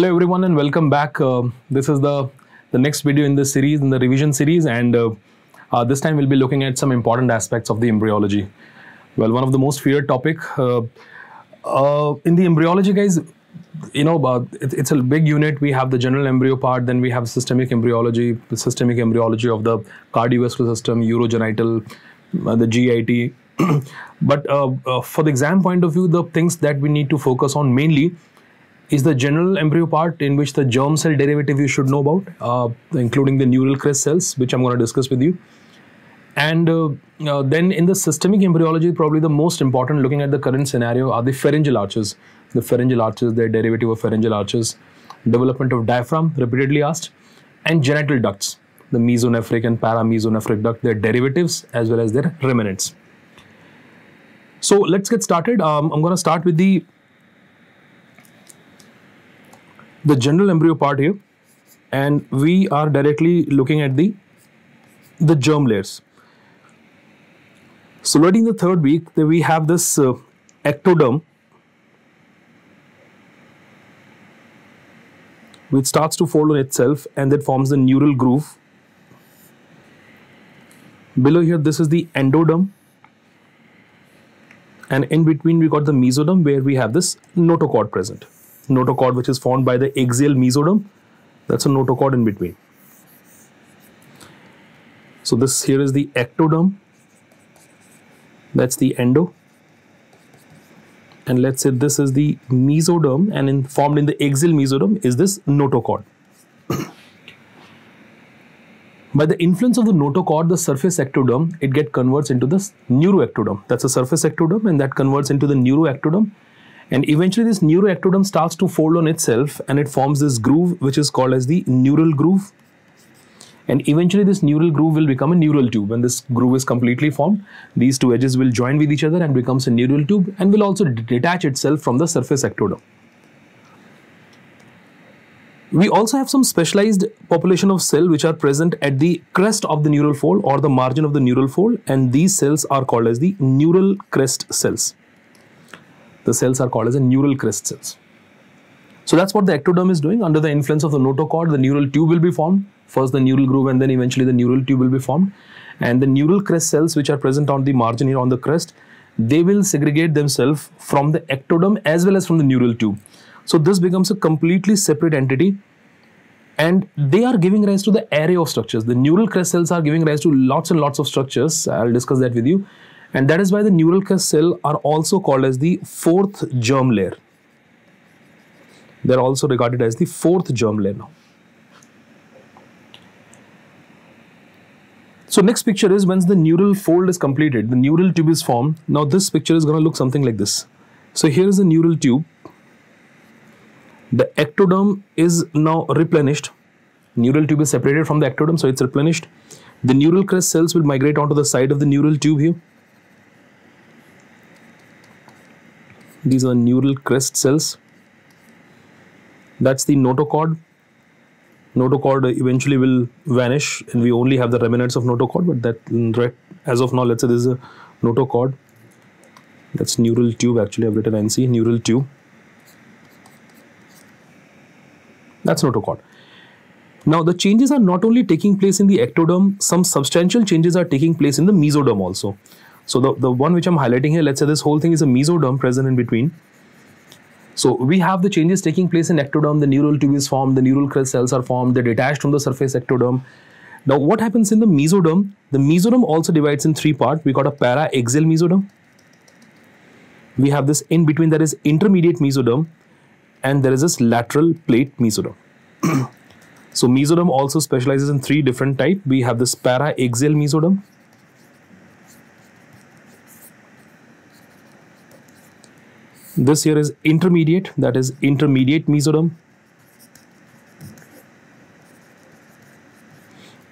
Hello everyone and welcome back. Uh, this is the the next video in this series, in the revision series, and uh, uh, this time we'll be looking at some important aspects of the embryology. Well, one of the most feared topic uh, uh, in the embryology, guys. You know, uh, it, it's a big unit. We have the general embryo part, then we have systemic embryology, the systemic embryology of the cardiovascular system, urogenital, the GIT. but for the exam point of view, the things that we need to focus on mainly is the general embryo part in which the germ cell derivative you should know about, uh, including the neural crest cells, which I'm going to discuss with you. And uh, uh, then in the systemic embryology, probably the most important looking at the current scenario are the pharyngeal arches. The pharyngeal arches, their derivative of pharyngeal arches, development of diaphragm, repeatedly asked, and genital ducts, the mesonephric and paramesonephric duct, their derivatives as well as their remnants. So let's get started. Um, I'm going to start with the the general embryo part here and we are directly looking at the the germ layers. So already in the third week we have this uh, ectoderm which starts to fold on itself and that forms the neural groove. Below here this is the endoderm and in between we got the mesoderm where we have this notochord present notochord which is formed by the axial mesoderm. That's a notochord in between. So this here is the ectoderm. That's the endo. And let's say this is the mesoderm and in, formed in the axial mesoderm is this notochord. By the influence of the notochord, the surface ectoderm, it get converts into this neuroectoderm. That's a surface ectoderm and that converts into the neuroectoderm and eventually this neuroectoderm starts to fold on itself and it forms this groove which is called as the neural groove. And eventually this neural groove will become a neural tube. When this groove is completely formed, these two edges will join with each other and becomes a neural tube and will also detach itself from the surface ectoderm. We also have some specialized population of cell which are present at the crest of the neural fold or the margin of the neural fold and these cells are called as the neural crest cells the cells are called as a neural crest cells. So that's what the ectoderm is doing. Under the influence of the notochord, the neural tube will be formed. First the neural groove and then eventually the neural tube will be formed. And the neural crest cells which are present on the margin here on the crest, they will segregate themselves from the ectoderm as well as from the neural tube. So this becomes a completely separate entity and they are giving rise to the array of structures. The neural crest cells are giving rise to lots and lots of structures. I'll discuss that with you and that is why the neural crest cell are also called as the fourth germ layer. They are also regarded as the fourth germ layer now. So next picture is once the neural fold is completed, the neural tube is formed. Now this picture is going to look something like this. So here is the neural tube. The ectoderm is now replenished. Neural tube is separated from the ectoderm, so it's replenished. The neural crest cells will migrate onto the side of the neural tube here. These are neural crest cells. That's the notochord. Notochord eventually will vanish and we only have the remnants of notochord but that as of now let's say this is a notochord. That's neural tube actually I've written NC neural tube. That's notochord. Now the changes are not only taking place in the ectoderm some substantial changes are taking place in the mesoderm also so the, the one which I'm highlighting here, let's say this whole thing is a mesoderm present in between. So we have the changes taking place in ectoderm, the neural tube is formed, the neural crest cells are formed, they're detached from the surface ectoderm. Now what happens in the mesoderm? The mesoderm also divides in three parts. We got a para-axial mesoderm. We have this in between that is intermediate mesoderm and there is this lateral plate mesoderm. so mesoderm also specializes in three different types. We have this para-axial mesoderm, This here is intermediate, that is intermediate mesoderm.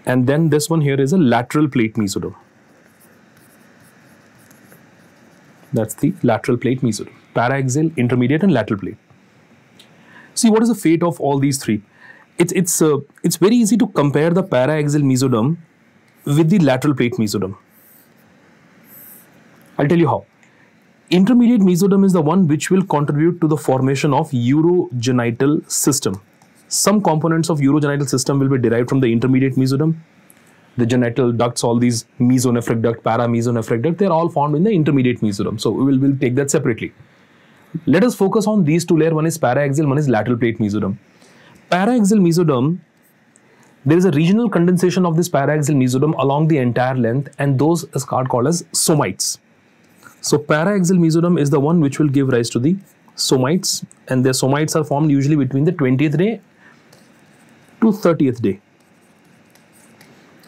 And then this one here is a lateral plate mesoderm. That's the lateral plate mesoderm. Paraxial, intermediate and lateral plate. See what is the fate of all these three? It's, it's, uh, it's very easy to compare the paraxial mesoderm with the lateral plate mesoderm. I'll tell you how intermediate mesoderm is the one which will contribute to the formation of urogenital system. Some components of urogenital system will be derived from the intermediate mesoderm. The genital ducts, all these mesonephric duct, paramesonephric duct, they're all formed in the intermediate mesoderm. So we will we'll take that separately. Let us focus on these two layers. One is paraaxial, one is lateral plate mesoderm. Paraaxial mesoderm, there is a regional condensation of this paraaxial mesoderm along the entire length and those are called as somites. So paraxial mesoderm is the one which will give rise to the somites and their somites are formed usually between the 20th day to 30th day.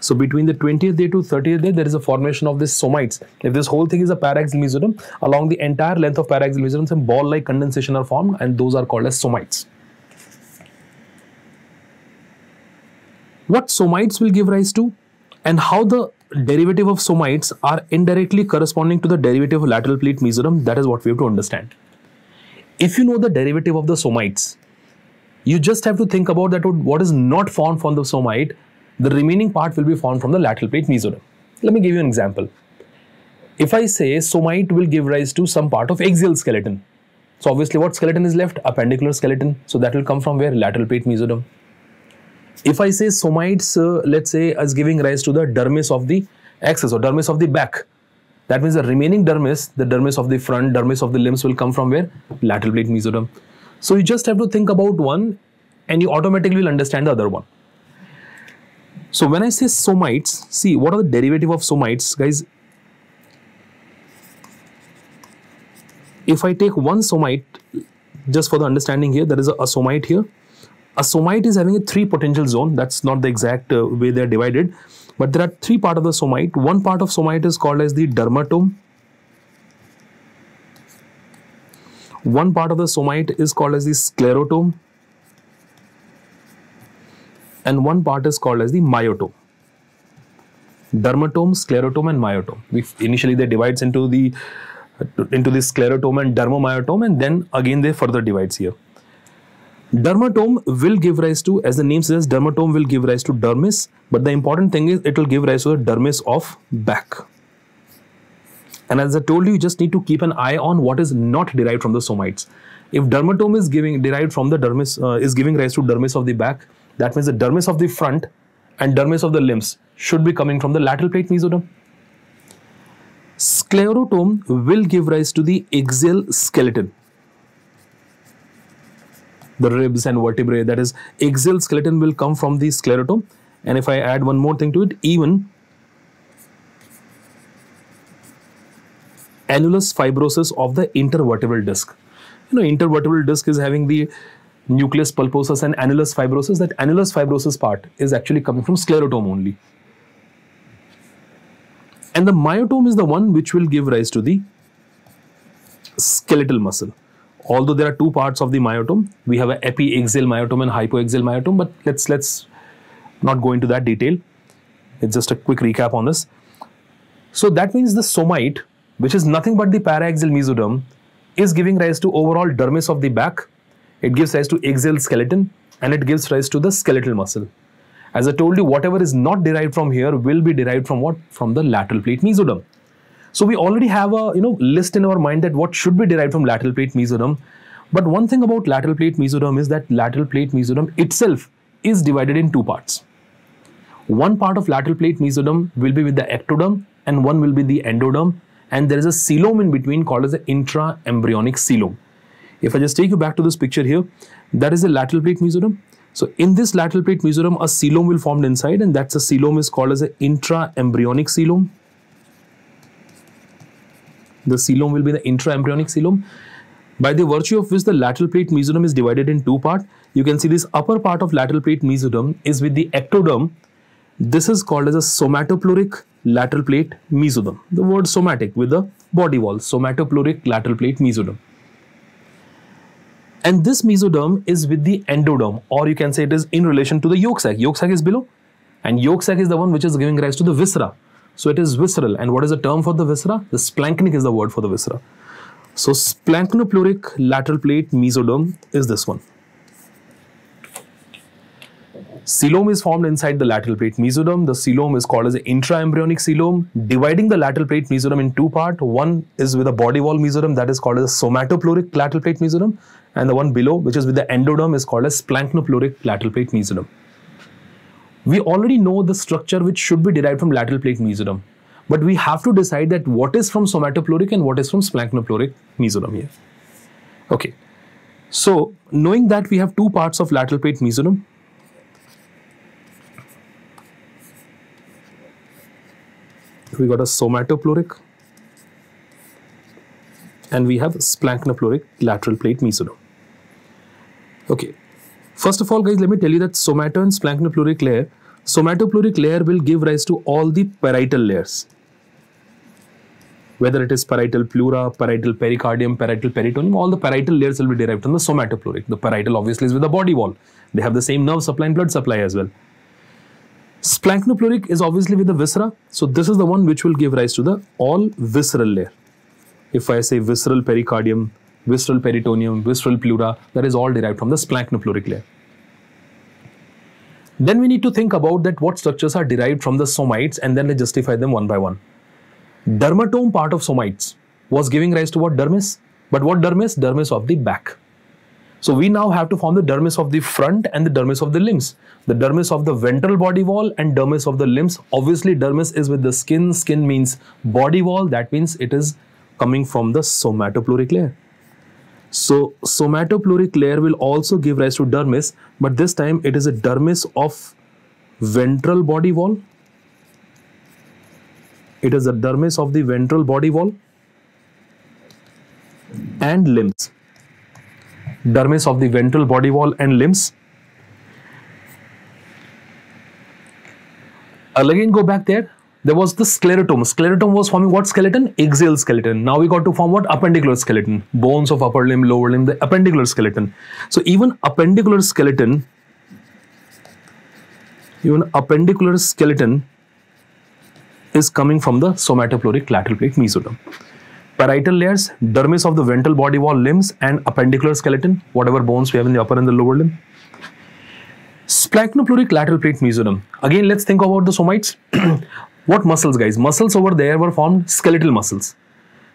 So between the 20th day to 30th day, there is a formation of this somites. If this whole thing is a paraxial mesoderm, along the entire length of paraxial mesoderm, some ball-like condensation are formed and those are called as somites. What somites will give rise to and how the derivative of somites are indirectly corresponding to the derivative of lateral plate mesoderm, that is what we have to understand. If you know the derivative of the somites, you just have to think about that what is not formed from the somite the remaining part will be formed from the lateral plate mesoderm. Let me give you an example. If I say somite will give rise to some part of axial skeleton. So obviously what skeleton is left? Appendicular skeleton. So that will come from where? Lateral plate mesoderm. If I say somites, uh, let's say as giving rise to the dermis of the axis or dermis of the back. That means the remaining dermis, the dermis of the front, dermis of the limbs will come from where? Lateral plate mesoderm. So you just have to think about one and you automatically will understand the other one. So when I say somites, see what are the derivative of somites, guys? If I take one somite, just for the understanding here, there is a, a somite here. A somite is having a three potential zone. That's not the exact uh, way they are divided, but there are three part of the somite. One part of somite is called as the dermatome. One part of the somite is called as the sclerotome and one part is called as the myotome. Dermatome, sclerotome, and myotome. We initially they divides into the into the sclerotome and dermomyotome, and then again they further divides here. Dermatome will give rise to, as the name says, dermatome will give rise to dermis, but the important thing is it will give rise to the dermis of back. And as I told you, you just need to keep an eye on what is not derived from the somites. If dermatome is giving derived from the dermis uh, is giving rise to dermis of the back, that means the dermis of the front and dermis of the limbs should be coming from the lateral plate mesoderm. Sclerotome will give rise to the axial skeleton. The ribs and vertebrae, that is, axial skeleton will come from the sclerotome. And if I add one more thing to it, even annulus fibrosis of the intervertebral disc. You know, intervertebral disc is having the nucleus pulposus and annulus fibrosis. that annulus fibrosis part is actually coming from sclerotome only. And the myotome is the one which will give rise to the skeletal muscle. Although there are two parts of the myotome, we have an epiaxial myotome and hypoaxial myotome, but let's let's not go into that detail. It's just a quick recap on this. So that means the somite, which is nothing but the paraaxial mesoderm, is giving rise to overall dermis of the back it gives rise to axial skeleton and it gives rise to the skeletal muscle. As I told you, whatever is not derived from here will be derived from what? From the lateral plate mesoderm. So we already have a you know list in our mind that what should be derived from lateral plate mesoderm. But one thing about lateral plate mesoderm is that lateral plate mesoderm itself is divided in two parts. One part of lateral plate mesoderm will be with the ectoderm and one will be the endoderm and there is a coelom in between called as the intraembryonic coelom. If I just take you back to this picture here, that is the lateral plate mesoderm. So in this lateral plate mesoderm, a coelom will form inside and that's a coelom is called as an intraembryonic coelom. The coelom will be the intraembryonic coelom. By the virtue of which the lateral plate mesoderm is divided in two parts, you can see this upper part of lateral plate mesoderm is with the ectoderm. This is called as a somatopleuric lateral plate mesoderm. The word somatic with the body wall, somatopleuric lateral plate mesoderm. And this mesoderm is with the endoderm, or you can say it is in relation to the yolk sac. Yolk sac is below, and yolk sac is the one which is giving rise to the viscera. So it is visceral. And what is the term for the viscera? The splanchnic is the word for the viscera. So splanchnopleural lateral plate mesoderm is this one. Coelom is formed inside the lateral plate mesoderm. The coelom is called as the intraembryonic coelom, dividing the lateral plate mesoderm in two parts. One is with a body wall mesoderm that is called as somatopleuric lateral plate mesoderm, and the one below, which is with the endoderm, is called as splanchnopleuric lateral plate mesoderm. We already know the structure which should be derived from lateral plate mesoderm, but we have to decide that what is from somatopleuric and what is from splanchnopleuric mesoderm here. Okay, so knowing that we have two parts of lateral plate mesoderm, we got a somatopleuric and we have splanchnopleuric lateral plate mesoderm. Okay, first of all guys let me tell you that somato and layer, somatopleuric layer will give rise to all the parietal layers whether it is parietal pleura, parietal pericardium, parietal peritoneum, all the parietal layers will be derived from the somatopleuric. The parietal obviously is with the body wall. They have the same nerve supply and blood supply as well. Splanchnopleuric is obviously with the viscera. So this is the one which will give rise to the all visceral layer. If I say visceral pericardium, visceral peritoneum, visceral pleura, that is all derived from the splanchnopleuric layer. Then we need to think about that what structures are derived from the somites and then justify them one by one. Dermatome part of somites was giving rise to what dermis? But what dermis? Dermis of the back. So we now have to form the dermis of the front and the dermis of the limbs. The dermis of the ventral body wall and dermis of the limbs. Obviously dermis is with the skin. Skin means body wall. That means it is coming from the somatopleuric layer. So somatopleuric layer will also give rise to dermis, but this time it is a dermis of ventral body wall. It is a dermis of the ventral body wall and limbs dermis of the ventral body wall and limbs. I'll again go back there. There was the sclerotome. Sclerotome was forming what skeleton? Axial skeleton. Now we got to form what? Appendicular skeleton. Bones of upper limb, lower limb, the appendicular skeleton. So even appendicular skeleton, even appendicular skeleton is coming from the somatopleuric lateral plate mesoderm parietal layers, dermis of the ventral body wall, limbs, and appendicular skeleton, whatever bones we have in the upper and the lower limb. Splanchnopleuric lateral plate mesoderm. Again, let's think about the somites. what muscles, guys? Muscles over there were formed skeletal muscles.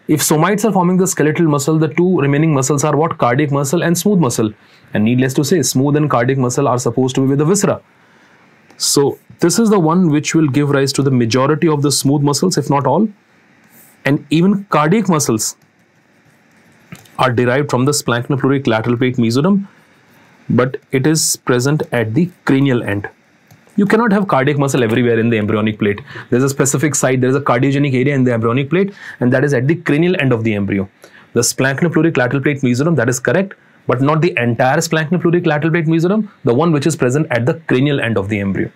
If somites are forming the skeletal muscle, the two remaining muscles are what? Cardiac muscle and smooth muscle. And needless to say, smooth and cardiac muscle are supposed to be with the viscera. So this is the one which will give rise to the majority of the smooth muscles, if not all and even cardiac muscles are derived from the splanchnopleuric lateral plate mesoderm, but it is present at the cranial end. You cannot have cardiac muscle everywhere in the embryonic plate. There's a specific site, there's a cardiogenic area in the embryonic plate, and that is at the cranial end of the embryo. The splanchnopleuric lateral plate mesoderm, that is correct, but not the entire splanchnopleuric lateral plate mesoderm, the one which is present at the cranial end of the embryo.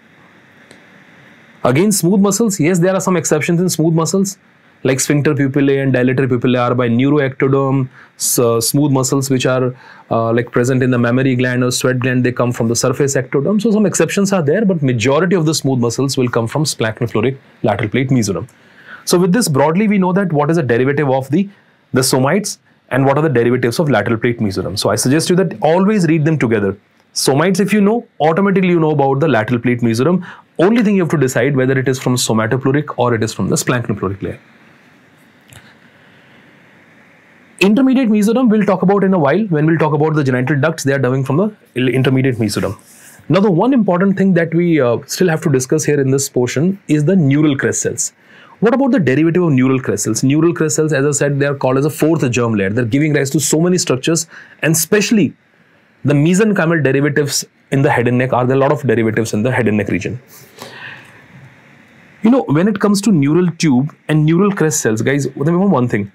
Again, smooth muscles, yes, there are some exceptions in smooth muscles like sphincter pupillae and dilator pupillae are by neuroectoderm, so smooth muscles which are uh, like present in the mammary gland or sweat gland, they come from the surface ectoderm. So some exceptions are there, but majority of the smooth muscles will come from splanchnopleuric lateral plate mesoderm. So with this broadly, we know that what is a derivative of the, the somites and what are the derivatives of lateral plate mesoderm. So I suggest you that always read them together. Somites, if you know, automatically you know about the lateral plate mesoderm. Only thing you have to decide whether it is from somatopleuric or it is from the splanchnopleuric layer. Intermediate mesoderm we'll talk about in a while when we'll talk about the genital ducts they are coming from the intermediate mesoderm. Now the one important thing that we uh, still have to discuss here in this portion is the neural crest cells. What about the derivative of neural crest cells? Neural crest cells as I said they are called as a fourth germ layer. They're giving rise to so many structures and especially the mesenchymal derivatives in the head and neck are there a lot of derivatives in the head and neck region. You know, when it comes to neural tube and neural crest cells, guys, remember one thing.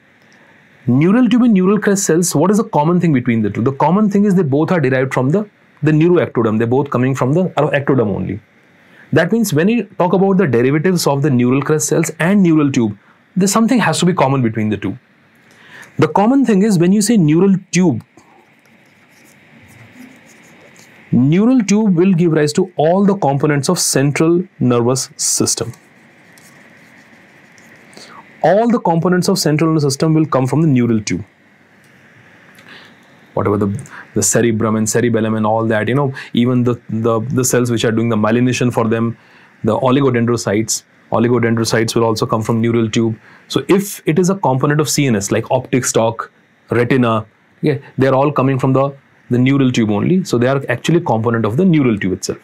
Neural tube and neural crest cells, what is the common thing between the two? The common thing is they both are derived from the, the neuroectoderm. They're both coming from the uh, ectoderm only. That means when you talk about the derivatives of the neural crest cells and neural tube, there's something has to be common between the two. The common thing is when you say neural tube, neural tube will give rise to all the components of central nervous system all the components of central nervous system will come from the neural tube. whatever the, the cerebrum and cerebellum and all that, you know, even the, the, the cells which are doing the myelination for them, the oligodendrocytes, oligodendrocytes will also come from neural tube. So if it is a component of CNS like optic stalk, retina, yeah, they're all coming from the, the neural tube only. So they are actually component of the neural tube itself.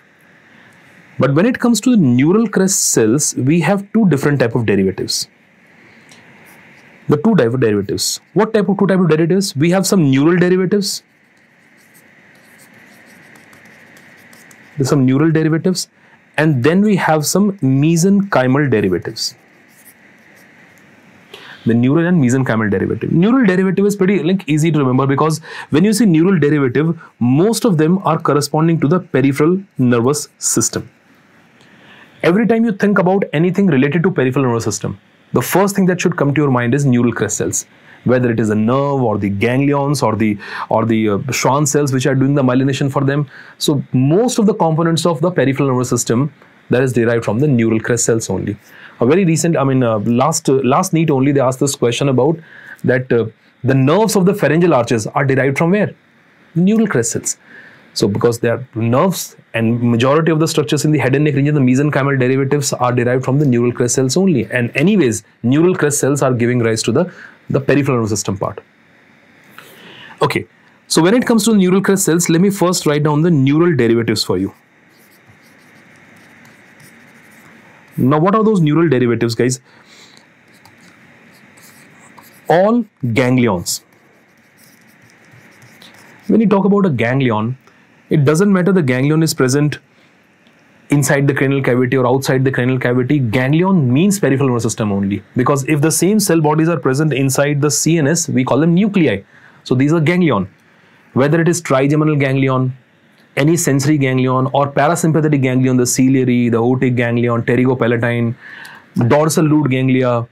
But when it comes to the neural crest cells, we have two different type of derivatives. The two type of derivatives. What type of two type of derivatives? We have some neural derivatives. There's some neural derivatives and then we have some mesenchymal derivatives the neural and mesenchymal derivative. Neural derivative is pretty like easy to remember because when you see neural derivative, most of them are corresponding to the peripheral nervous system. Every time you think about anything related to peripheral nervous system, the first thing that should come to your mind is neural crest cells whether it is a nerve or the ganglions or the or the uh, Schwann cells which are doing the myelination for them. So most of the components of the peripheral nervous system that is derived from the neural crest cells only a very recent, I mean, uh, last uh, last NEET only they asked this question about that uh, the nerves of the pharyngeal arches are derived from where? Neural crest cells. So because they are nerves and majority of the structures in the head and neck region, the mesenchymal derivatives are derived from the neural crest cells only. And anyways, neural crest cells are giving rise to the, the peripheral nervous system part. Okay, so when it comes to neural crest cells, let me first write down the neural derivatives for you. Now, what are those neural derivatives, guys? All ganglions. When you talk about a ganglion, it doesn't matter the ganglion is present inside the cranial cavity or outside the cranial cavity. Ganglion means peripheral nervous system only. Because if the same cell bodies are present inside the CNS, we call them nuclei. So these are ganglion. Whether it is trigeminal ganglion, any sensory ganglion or parasympathetic ganglion, the ciliary, the otic ganglion, pterygopalatine, dorsal root ganglia,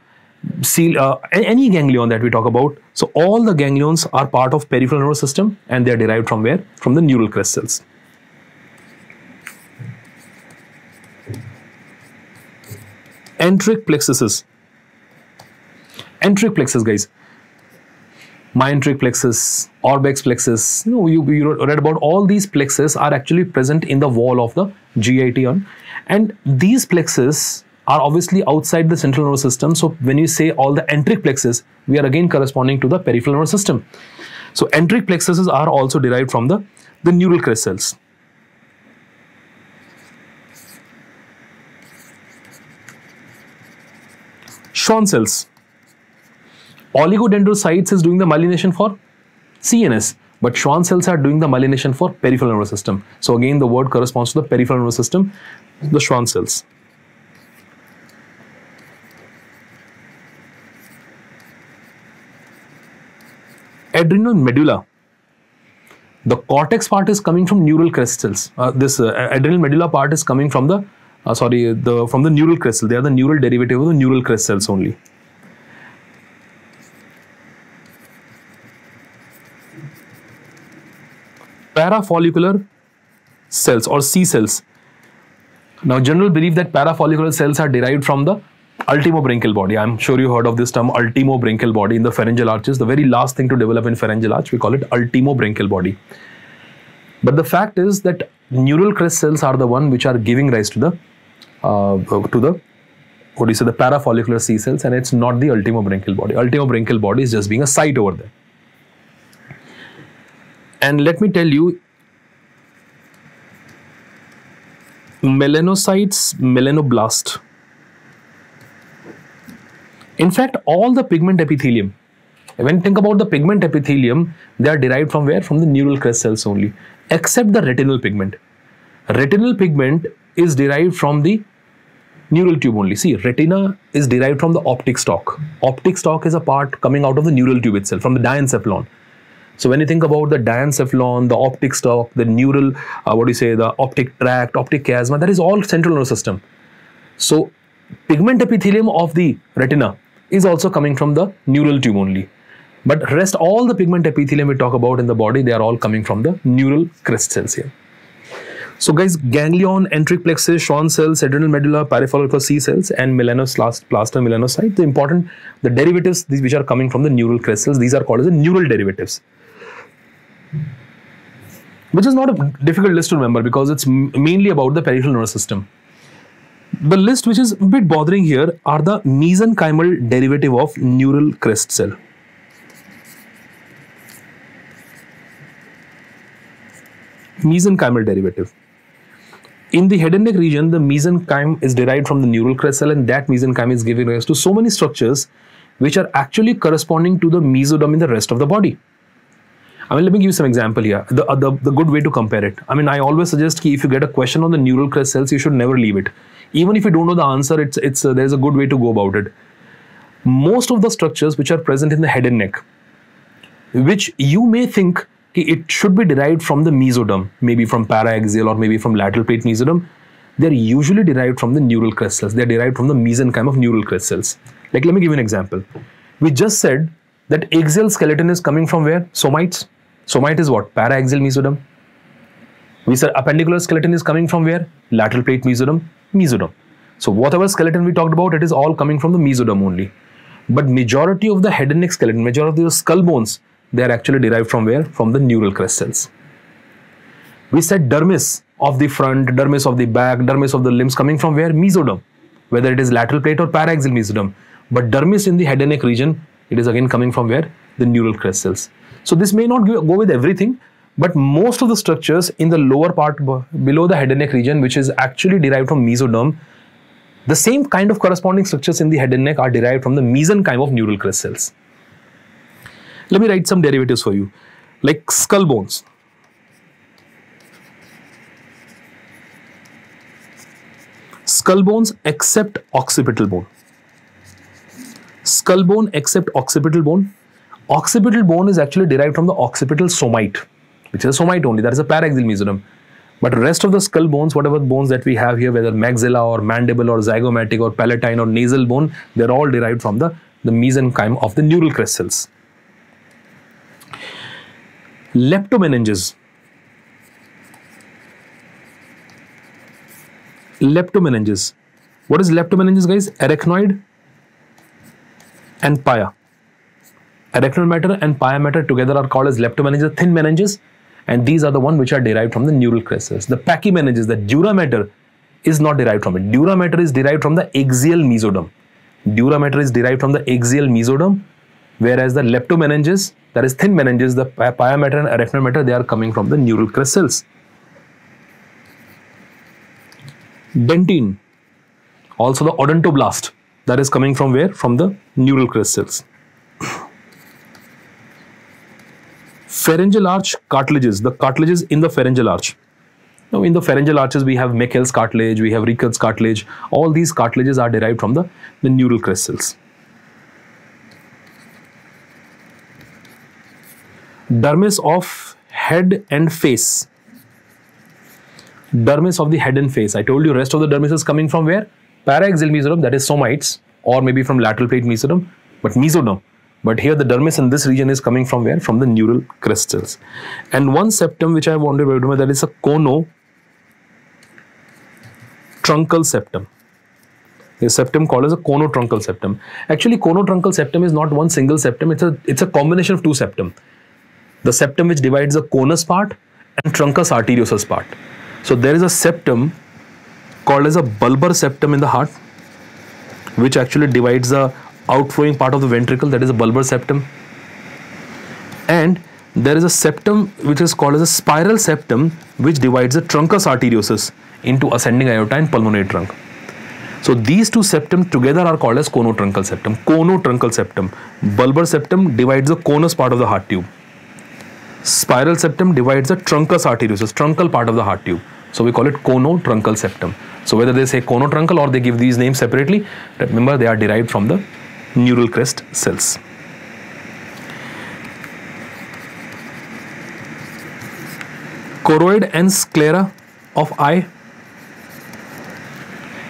uh, any ganglion that we talk about. So all the ganglions are part of peripheral nervous system and they are derived from where? From the neural crest cells. Enteric plexuses. Enteric plexus, guys myenteric plexus, Auerbach's plexus. You know, you, you read about all these plexus are actually present in the wall of the GIT on, and these plexus are obviously outside the central nervous system. So when you say all the enteric plexus, we are again corresponding to the peripheral nervous system. So enteric plexuses are also derived from the, the neural crest cells. Schwann cells oligodendrocytes is doing the myelination for CNS, but Schwann cells are doing the myelination for peripheral nervous system. So again, the word corresponds to the peripheral nervous system, the Schwann cells. Adrenal medulla. The cortex part is coming from neural crest cells. Uh, this uh, adrenal medulla part is coming from the uh, sorry the from the neural crest cell. They are the neural derivative of the neural crest cells only. parafollicular cells or C cells. Now, general belief that parafollicular cells are derived from the ultimobranchial body. I'm sure you heard of this term ultimobranchial body in the pharyngeal arches. The very last thing to develop in pharyngeal arch, we call it ultimobranchial body. But the fact is that neural crest cells are the one which are giving rise to the uh, to the what do you say the parafollicular C cells, and it's not the ultimobranchial body. Ultimobranchial body is just being a site over there. And let me tell you, melanocytes, melanoblast. In fact, all the pigment epithelium, when you think about the pigment epithelium, they are derived from where? From the neural crest cells only, except the retinal pigment. Retinal pigment is derived from the neural tube only. See, retina is derived from the optic stalk. Optic stalk is a part coming out of the neural tube itself, from the diencephalon. So when you think about the diencephalon, the optic stalk, the neural, uh, what do you say, the optic tract, optic chiasma, that is all central nervous system. So pigment epithelium of the retina is also coming from the neural tube only. But rest all the pigment epithelium we talk about in the body, they are all coming from the neural crest cells here. So guys, ganglion, enteric plexus, Schwann cells, adrenal medulla, parafollicular C cells, and melanoplaster melanocyte. The important, the derivatives these which are coming from the neural crest cells, these are called as the neural derivatives. which is not a difficult list to remember because it's mainly about the peripheral nervous system. The list which is a bit bothering here are the mesenchymal derivative of neural crest cell. Mesenchymal derivative. In the head and neck region, the mesenchyme is derived from the neural crest cell and that mesenchyme is giving rise to so many structures which are actually corresponding to the mesoderm in the rest of the body. I mean, let me give you some example here. The, uh, the, the good way to compare it. I mean, I always suggest if you get a question on the neural crest cells, you should never leave it. Even if you don't know the answer, it's it's uh, there's a good way to go about it. Most of the structures which are present in the head and neck, which you may think it should be derived from the mesoderm, maybe from paraaxial or maybe from lateral plate mesoderm, they're usually derived from the neural crest cells. They're derived from the mesenchyme of neural crest cells. Like, let me give you an example. We just said that axial skeleton is coming from where? Somites. Somite is what? Paraaxial mesoderm. We said appendicular skeleton is coming from where? Lateral plate mesoderm, mesoderm. So whatever skeleton we talked about, it is all coming from the mesoderm only. But majority of the head and neck skeleton, majority of the skull bones, they are actually derived from where? From the neural crest cells. We said dermis of the front, dermis of the back, dermis of the limbs coming from where? Mesoderm. Whether it is lateral plate or paraaxial mesoderm. But dermis in the head and neck region, it is again coming from where? The neural crest cells. So this may not go with everything, but most of the structures in the lower part below the head and neck region, which is actually derived from mesoderm, the same kind of corresponding structures in the head and neck are derived from the mesenchyme of neural crest cells. Let me write some derivatives for you, like skull bones. Skull bones except occipital bone. Skull bone except occipital bone Occipital bone is actually derived from the occipital somite, which is somite only, that is a paraxial mesoderm. But rest of the skull bones, whatever bones that we have here, whether maxilla or mandible or zygomatic or palatine or nasal bone, they're all derived from the, the mesenchyme of the neural crest. Leptomeninges. Leptomeninges. What is leptomeninges, guys? Arachnoid and pia arachnoid matter and pia matter together are called as leptomeninges, thin meninges, and these are the one which are derived from the neural cells. The pachymeninges, the dura mater, is not derived from it. Dura mater is derived from the axial mesoderm. Dura mater is derived from the axial mesoderm, whereas the leptomeninges, that is thin meninges, the pia mater and arachnoid matter, they are coming from the neural crest cells. Dentine, also the odontoblast, that is coming from where? From the neural crest. Pharyngeal arch cartilages, the cartilages in the pharyngeal arch. Now, in the pharyngeal arches, we have Meckel's cartilage, we have Reichert's cartilage. All these cartilages are derived from the, the neural crest cells. Dermis of head and face. Dermis of the head and face. I told you rest of the dermis is coming from where? Paraxial mesoderm, that is somites, or maybe from lateral plate mesoderm, but mesoderm. But here the dermis in this region is coming from where? From the neural crest cells. And one septum which I wanted to remember that is a cono truncal septum. A septum called as a conotruncal septum. Actually, conotruncal septum is not one single septum. It's a it's a combination of two septum. The septum which divides the conus part and truncus arteriosus part. So there is a septum called as a bulbar septum in the heart, which actually divides the outflowing part of the ventricle that is a bulbar septum and there is a septum which is called as a spiral septum which divides the truncus arteriosus into ascending aorta and pulmonary trunk. So these two septum together are called as conotruncal septum. Conotruncal septum. Bulbar septum divides the conus part of the heart tube. Spiral septum divides the truncus arteriosus, truncal part of the heart tube. So we call it conotruncal septum. So whether they say conotruncal or they give these names separately, remember they are derived from the neural crest cells. Choroid and sclera of eye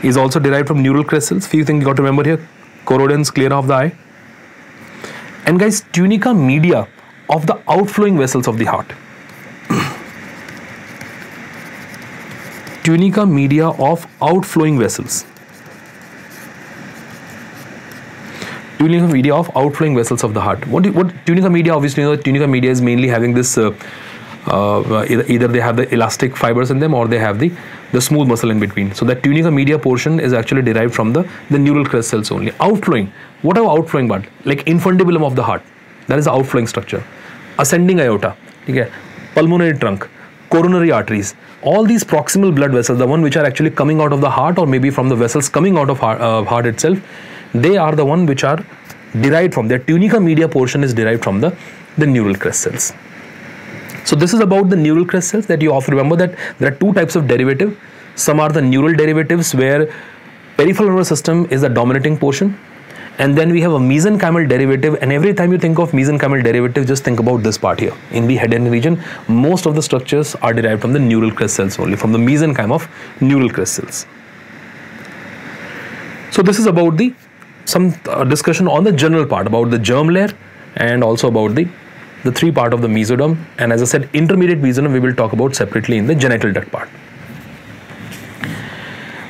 is also derived from neural crest cells. Few things you got to remember here. Choroid and sclera of the eye. And guys, tunica media of the outflowing vessels of the heart. tunica media of outflowing vessels. Tunica media of outflowing vessels of the heart. What, what tunica media, obviously, you know, tunica media is mainly having this uh, uh, either, either they have the elastic fibers in them or they have the the smooth muscle in between. So that tunica media portion is actually derived from the the neural crest cells only. Outflowing. What are outflowing but like infundibulum of the heart? That is the outflowing structure. Ascending aorta. Okay. Pulmonary trunk. Coronary arteries. All these proximal blood vessels, the one which are actually coming out of the heart or maybe from the vessels coming out of heart, uh, heart itself, they are the one which are derived from their tunica media portion is derived from the the neural crest cells. So this is about the neural crest cells that you often remember that there are two types of derivative. Some are the neural derivatives where peripheral nervous system is the dominating portion and then we have a mesenchymal derivative and every time you think of mesenchymal derivative just think about this part here in the head and region most of the structures are derived from the neural crest cells only from the mesenchyme of neural crest cells so this is about the some uh, discussion on the general part about the germ layer and also about the the three part of the mesoderm and as I said intermediate mesoderm we will talk about separately in the genital duct part.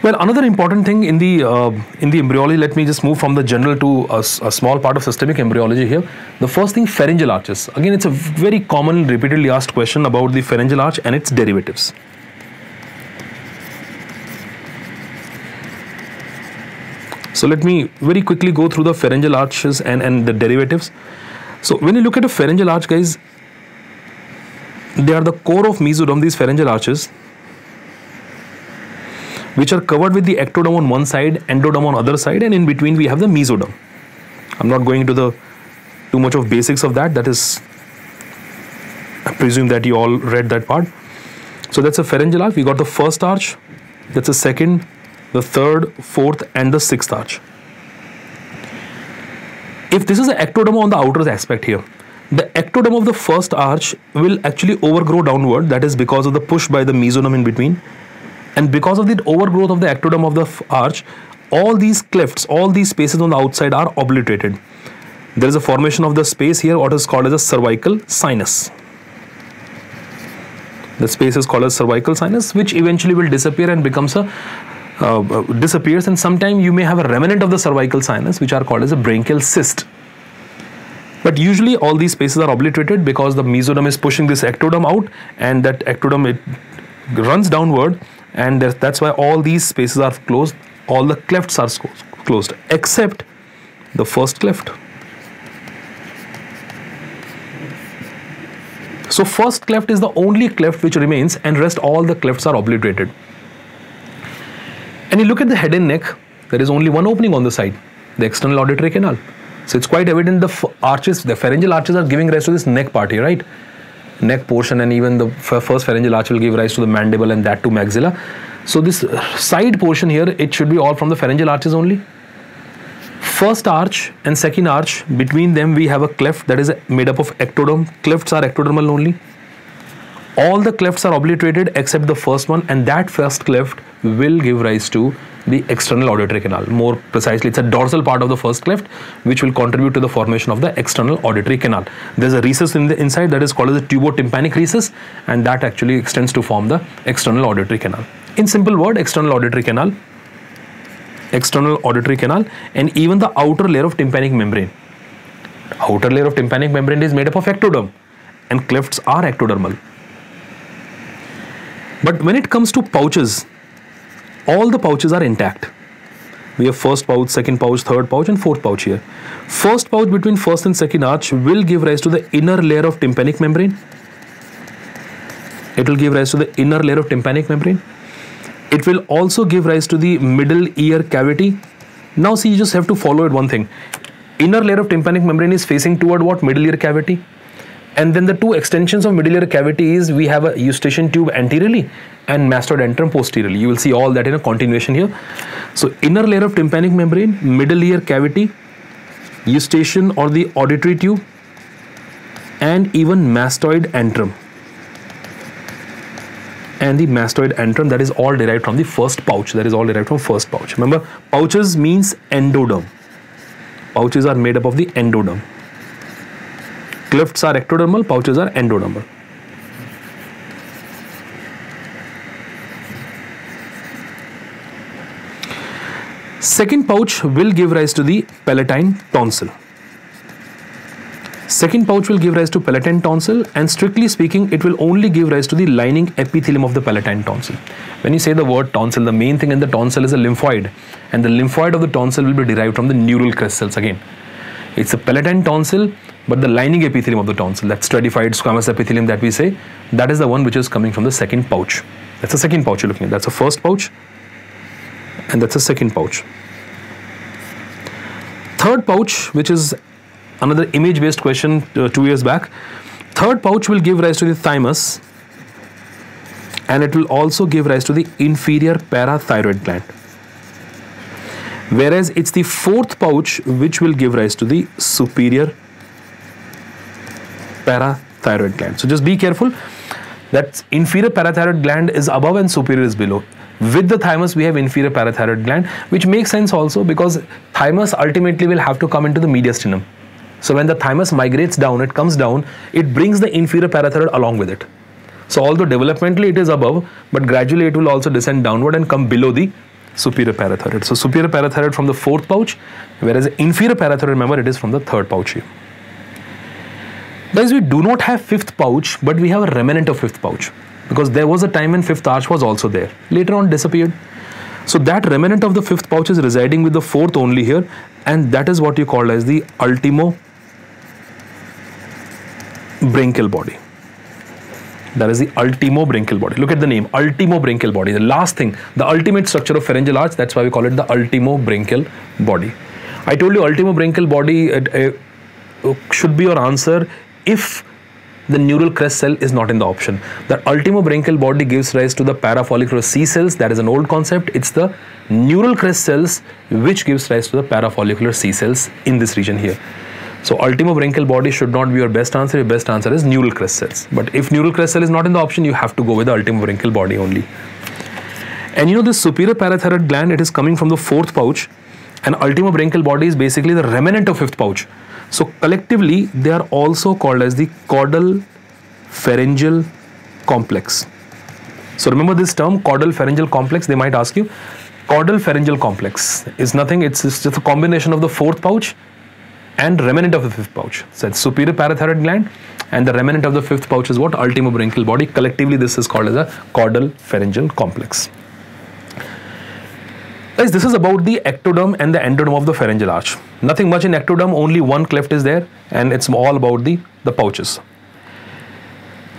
Well, another important thing in the uh, in the embryology, let me just move from the general to a, a, small part of systemic embryology here. The first thing, pharyngeal arches. Again, it's a very common, repeatedly asked question about the pharyngeal arch and its derivatives. So let me very quickly go through the pharyngeal arches and, and the derivatives. So when you look at a pharyngeal arch, guys, they are the core of mesoderm, these pharyngeal arches, which are covered with the ectoderm on one side, endoderm on other side, and in between we have the mesoderm. I'm not going into the too much of basics of that. That is, I presume that you all read that part. So that's a pharyngeal arch. We got the first arch, that's the second, the third, fourth, and the sixth arch if this is the ectoderm on the outer aspect here, the ectoderm of the first arch will actually overgrow downward. That is because of the push by the mesoderm in between. And because of the overgrowth of the ectoderm of the arch, all these clefts, all these spaces on the outside are obliterated. There is a formation of the space here, what is called as a cervical sinus. The space is called as cervical sinus, which eventually will disappear and becomes a uh, disappears and sometimes you may have a remnant of the cervical sinus which are called as a branchial cyst. But usually all these spaces are obliterated because the mesoderm is pushing this ectoderm out and that ectoderm it runs downward and that's why all these spaces are closed, all the clefts are closed except the first cleft. So first cleft is the only cleft which remains and rest all the clefts are obliterated. And you look at the head and neck, there is only one opening on the side, the external auditory canal. So it's quite evident the arches, the pharyngeal arches are giving rise to this neck part here, right? Neck portion and even the first pharyngeal arch will give rise to the mandible and that to maxilla. So this uh, side portion here, it should be all from the pharyngeal arches only. First arch and second arch, between them we have a cleft that is made up of ectoderm. Clefts are ectodermal only all the clefts are obliterated except the first one and that first cleft will give rise to the external auditory canal. More precisely, it's a dorsal part of the first cleft which will contribute to the formation of the external auditory canal. There's a recess in the inside that is called as the tubotympanic recess and that actually extends to form the external auditory canal. In simple word, external auditory canal, external auditory canal and even the outer layer of tympanic membrane. Outer layer of tympanic membrane is made up of ectoderm and clefts are ectodermal. But when it comes to pouches, all the pouches are intact. We have first pouch, second pouch, third pouch and fourth pouch here. First pouch between first and second arch will give rise to the inner layer of tympanic membrane. It will give rise to the inner layer of tympanic membrane. It will also give rise to the middle ear cavity. Now see, you just have to follow it one thing. Inner layer of tympanic membrane is facing toward what? Middle ear cavity and then the two extensions of middle ear cavity is we have a eustachian tube anteriorly and mastoid antrum posteriorly. You will see all that in a continuation here. So inner layer of tympanic membrane, middle ear cavity, eustachian or the auditory tube and even mastoid antrum and the mastoid antrum that is all derived from the first pouch that is all derived from first pouch remember pouches means endoderm pouches are made up of the endoderm Clefts are ectodermal, pouches are endodermal. Second pouch will give rise to the palatine tonsil. Second pouch will give rise to palatine tonsil, and strictly speaking, it will only give rise to the lining epithelium of the palatine tonsil. When you say the word tonsil, the main thing in the tonsil is a lymphoid, and the lymphoid of the tonsil will be derived from the neural crest cells again. It's a palatine tonsil, but the lining epithelium of the tonsil, that stratified squamous epithelium that we say, that is the one which is coming from the second pouch. That's the second pouch you're looking at. That's the first pouch, and that's the second pouch. Third pouch, which is another image based question uh, two years back. Third pouch will give rise to the thymus and it will also give rise to the inferior parathyroid gland. Whereas it's the fourth pouch which will give rise to the superior parathyroid gland. So just be careful that inferior parathyroid gland is above and superior is below. With the thymus, we have inferior parathyroid gland, which makes sense also because thymus ultimately will have to come into the mediastinum. So when the thymus migrates down, it comes down, it brings the inferior parathyroid along with it. So although developmentally it is above, but gradually it will also descend downward and come below the superior parathyroid. So superior parathyroid from the fourth pouch, whereas inferior parathyroid, remember, it is from the third pouch here. Guys, we do not have fifth pouch, but we have a remnant of fifth pouch because there was a time when fifth arch was also there. Later on disappeared. So that remnant of the fifth pouch is residing with the fourth only here and that is what you call as the ultimo branchial body. That is the ultimo branchial body. Look at the name, ultimo branchial body. The last thing, the ultimate structure of pharyngeal arch, that's why we call it the ultimo branchial body. I told you ultimo branchial body uh, uh, should be your answer if the neural crest cell is not in the option. The ultimobranchial body gives rise to the parafollicular C cells. That is an old concept. It's the neural crest cells which gives rise to the parafollicular C cells in this region here. So ultimobranchial body should not be your best answer. Your best answer is neural crest cells. But if neural crest cell is not in the option, you have to go with the ultimobranchial body only. And you know this superior parathyroid gland, it is coming from the fourth pouch and ultimobranchial body is basically the remnant of fifth pouch. So collectively, they are also called as the caudal pharyngeal complex. So remember this term, caudal pharyngeal complex, they might ask you. Caudal pharyngeal complex is nothing, it's just a combination of the fourth pouch and remnant of the fifth pouch. So it's superior parathyroid gland and the remnant of the fifth pouch is what? Ultimobranchial body. Collectively, this is called as a caudal pharyngeal complex. Guys, this is about the ectoderm and the endoderm of the pharyngeal arch. Nothing much in ectoderm, only one cleft is there and it's all about the, the pouches.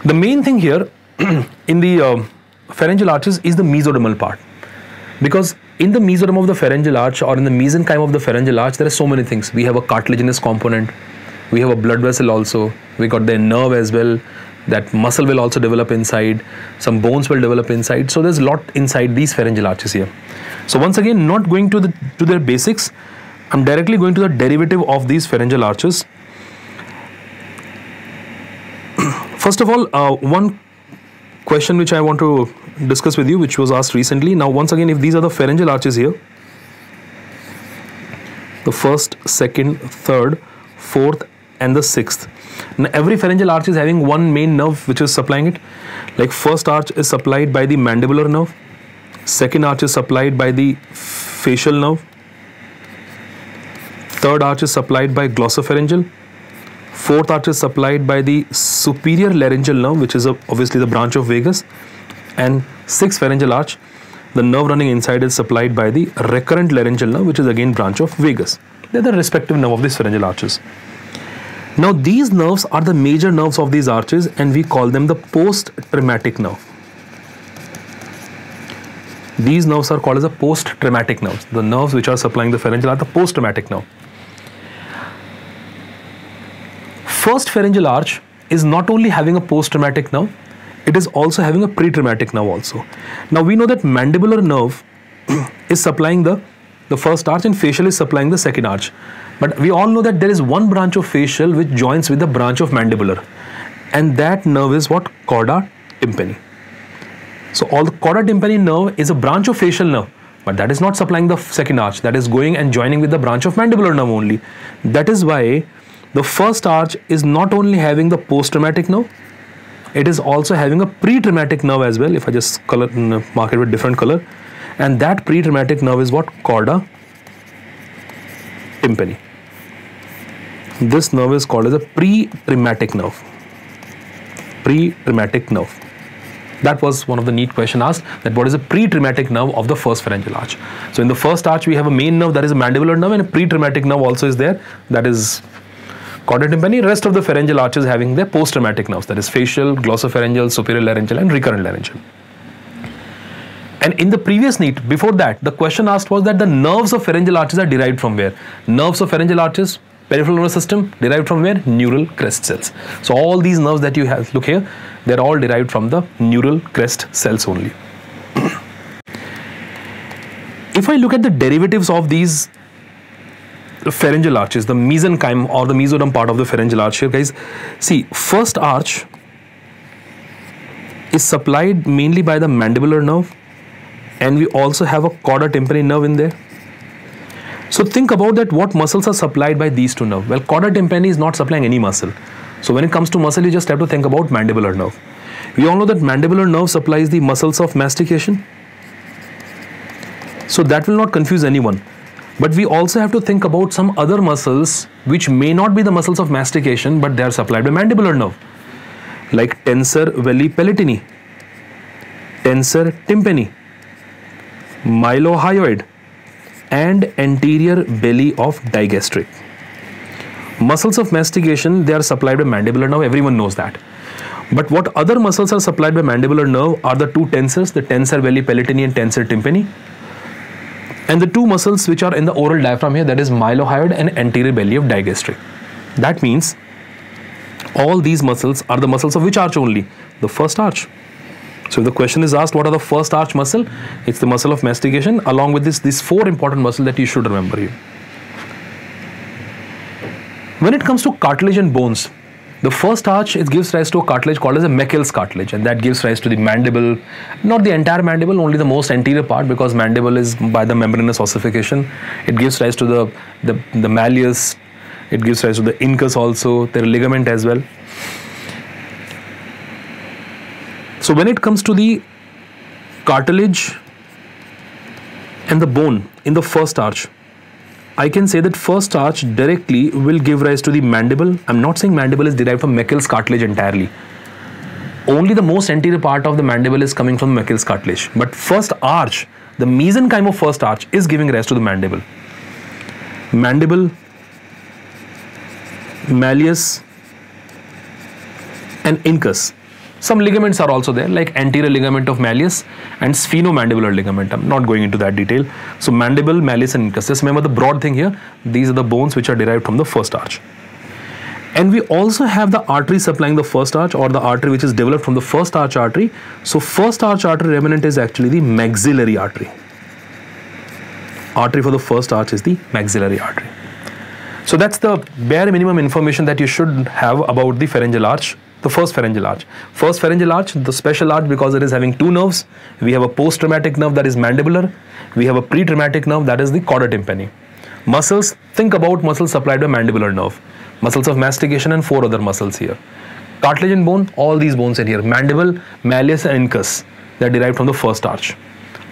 The main thing here in the uh, pharyngeal arches is the mesodermal part. Because in the mesoderm of the pharyngeal arch or in the mesenchyme of the pharyngeal arch, there are so many things. We have a cartilaginous component, we have a blood vessel also, we got the nerve as well, that muscle will also develop inside, some bones will develop inside. So there's a lot inside these pharyngeal arches here. So once again, not going to the to their basics, I'm directly going to the derivative of these pharyngeal arches. First of all, uh, one question which I want to discuss with you, which was asked recently. Now, once again, if these are the pharyngeal arches here, the first, second, third, fourth, and the sixth. Now, every pharyngeal arch is having one main nerve which is supplying it. Like first arch is supplied by the mandibular nerve Second arch is supplied by the facial nerve. Third arch is supplied by glossopharyngeal. Fourth arch is supplied by the superior laryngeal nerve, which is a, obviously the branch of vagus. And sixth pharyngeal arch, the nerve running inside is supplied by the recurrent laryngeal nerve, which is again branch of vagus. They're the respective nerve of these pharyngeal arches. Now these nerves are the major nerves of these arches and we call them the post-trematic nerve. These nerves are called as the post-trematic nerves. The nerves which are supplying the pharyngeal are the post-trematic nerve. First pharyngeal arch is not only having a post-trematic nerve, it is also having a pre-trematic nerve also. Now we know that mandibular nerve is supplying the, the first arch and facial is supplying the second arch. But we all know that there is one branch of facial which joins with the branch of mandibular. And that nerve is what? Chorda tympani. So all the chorda tympani nerve is a branch of facial nerve, but that is not supplying the second arch. That is going and joining with the branch of mandibular nerve only. That is why the first arch is not only having the post-trematic nerve, it is also having a pre-trematic nerve as well. If I just color mm, mark it with different color, and that pre-trematic nerve is what chorda tympani. this nerve is called as a pre-trematic nerve. Pre-trematic nerve. That was one of the NEET question asked that what is a pre-trematic nerve of the first pharyngeal arch. So in the first arch we have a main nerve that is a mandibular nerve and a pre-trematic nerve also is there that is chordae tympani. Rest of the pharyngeal arches having their post-trematic nerves that is facial, glossopharyngeal, superior laryngeal and recurrent laryngeal. And in the previous NEET, before that, the question asked was that the nerves of pharyngeal arches are derived from where? Nerves of pharyngeal arches, peripheral nervous system, derived from where? Neural crest cells. So all these nerves that you have, look here, they're all derived from the neural crest cells only. if I look at the derivatives of these pharyngeal arches, the mesenchyme or the mesoderm part of the pharyngeal arch here, guys, see, first arch is supplied mainly by the mandibular nerve and we also have a chorda tympani nerve in there. So think about that what muscles are supplied by these two nerves. Well, chorda tympani is not supplying any muscle. So when it comes to muscle, you just have to think about mandibular nerve. We all know that mandibular nerve supplies the muscles of mastication. So that will not confuse anyone. But we also have to think about some other muscles which may not be the muscles of mastication, but they are supplied by mandibular nerve, like tensor veli palatini, tensor tympani, mylohyoid and anterior belly of digastric. Muscles of mastication, they are supplied by mandibular nerve, everyone knows that. But what other muscles are supplied by mandibular nerve are the two tensors, the tensor veli palatini and tensor tympani. And the two muscles which are in the oral diaphragm here, that is mylohyoid and anterior belly of digastric. That means all these muscles are the muscles of which arch only? The first arch. So if the question is asked, what are the first arch muscle? It's the muscle of mastication along with this, these four important muscles that you should remember here. When it comes to cartilage and bones, the first arch it gives rise to a cartilage called as a Meckel's cartilage and that gives rise to the mandible, not the entire mandible, only the most anterior part because mandible is by the membranous ossification. It gives rise to the, the, the malleus, it gives rise to the incus also, their ligament as well. So when it comes to the cartilage and the bone in the first arch, I can say that first arch directly will give rise to the mandible. I'm not saying mandible is derived from Meckel's cartilage entirely. Only the most anterior part of the mandible is coming from Meckel's cartilage. But first arch, the mesenchyme of first arch is giving rise to the mandible. Mandible, malleus and incus some ligaments are also there, like anterior ligament of malleus and sphenomandibular ligament. I'm not going into that detail. So mandible, malleus, and incus. Remember the broad thing here. These are the bones which are derived from the first arch. And we also have the artery supplying the first arch or the artery which is developed from the first arch artery. So first arch artery remnant is actually the maxillary artery. Artery for the first arch is the maxillary artery. So that's the bare minimum information that you should have about the pharyngeal arch the first pharyngeal arch. First pharyngeal arch, the special arch because it is having two nerves. We have a post-trematic nerve that is mandibular. We have a pre-trematic nerve that is the chorda tympani. Muscles, think about muscles supplied by mandibular nerve. Muscles of mastication and four other muscles here. Cartilage and bone, all these bones in here. Mandible, malleus and incus. They are derived from the first arch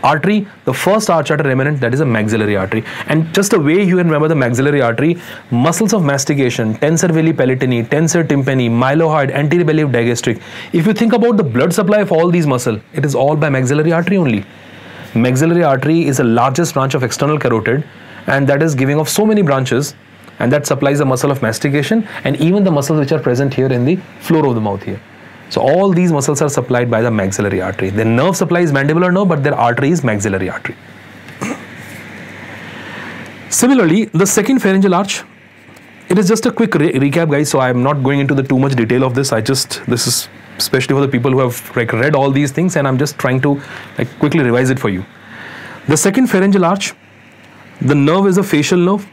artery, the first arch artery remnant, that is a maxillary artery. And just the way you can remember the maxillary artery, muscles of mastication, tensor veli palatini, tensor tympani, mylohyoid, anterior belly of digastric. If you think about the blood supply of all these muscle, it is all by maxillary artery only. Maxillary artery is the largest branch of external carotid and that is giving off so many branches and that supplies the muscle of mastication and even the muscles which are present here in the floor of the mouth here. So all these muscles are supplied by the maxillary artery. Their nerve supply is mandibular nerve, but their artery is maxillary artery. Similarly, the second pharyngeal arch, it is just a quick re recap, guys. So I'm not going into the too much detail of this. I just this is especially for the people who have like read all these things, and I'm just trying to like quickly revise it for you. The second pharyngeal arch, the nerve is a facial nerve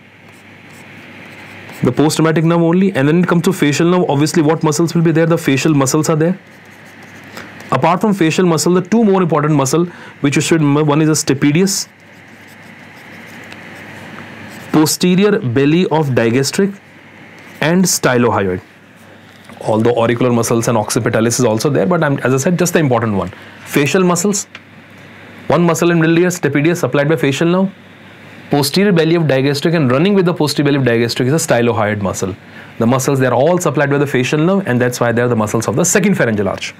the post-trematic nerve only and then it comes to facial nerve. Obviously what muscles will be there? The facial muscles are there. Apart from facial muscle the two more important muscle which you should remember one is the stapedius. Posterior belly of digastric and stylohyoid. Although auricular muscles and occipitalis is also there but I'm, as I said just the important one. Facial muscles. One muscle in middle ear stapedius supplied by facial nerve posterior belly of digastric and running with the posterior belly of digastric is a stylohyoid muscle. The muscles, they're all supplied by the facial nerve and that's why they're the muscles of the second pharyngeal arch.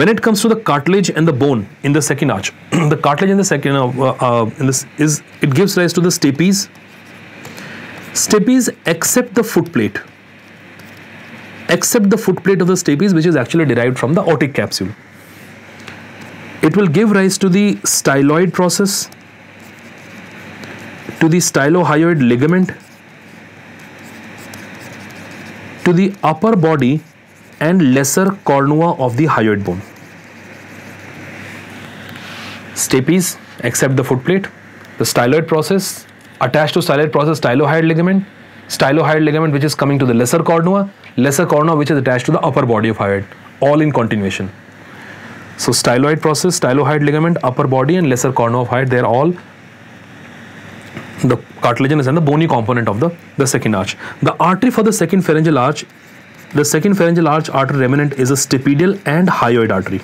When it comes to the cartilage and the bone in the second arch, the cartilage in the second, uh, uh, in this is, it gives rise to the stapes. Stapes except the foot plate. Except the foot plate of the stapes which is actually derived from the otic capsule. It will give rise to the styloid process, to the stylohyoid ligament, to the upper body and lesser cornua of the hyoid bone. Stapes except the foot plate, the styloid process, attached to styloid process stylohyoid ligament, stylohyoid ligament which is coming to the lesser cornua, lesser cornua which is attached to the upper body of hyoid, all in continuation. So styloid process, stylohyoid ligament, upper body and lesser cornua of hyoid, they're all the cartilaginous and the bony component of the, the second arch. The artery for the second pharyngeal arch, the second pharyngeal arch artery remnant is a stapedial and hyoid artery.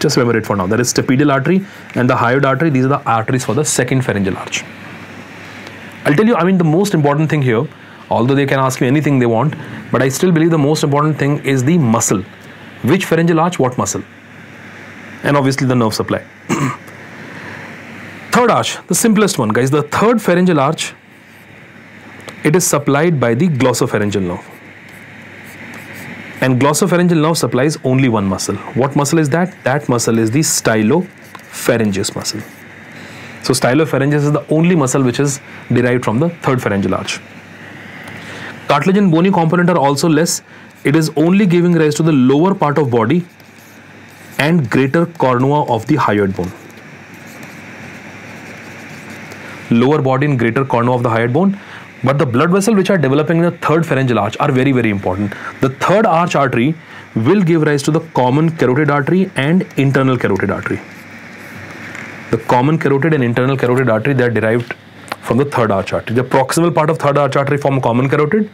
Just remember it for now. That is stapedial artery and the hyoid artery. These are the arteries for the second pharyngeal arch. I'll tell you, I mean, the most important thing here, although they can ask me anything they want, but I still believe the most important thing is the muscle. Which pharyngeal arch, what muscle? And obviously the nerve supply. third arch, the simplest one, guys. The third pharyngeal arch, it is supplied by the glossopharyngeal nerve. And glossopharyngeal nerve supplies only one muscle. What muscle is that? That muscle is the stylopharyngeus muscle. So stylopharyngeus is the only muscle which is derived from the third pharyngeal arch. Cartilage and bony component are also less. It is only giving rise to the lower part of body and greater cornua of the hyoid bone lower body and greater cornua of the hyoid bone. But the blood vessel which are developing in the third pharyngeal arch are very, very important. The third arch artery will give rise to the common carotid artery and internal carotid artery. The common carotid and internal carotid artery they are derived from the third arch artery. The proximal part of third arch artery form common carotid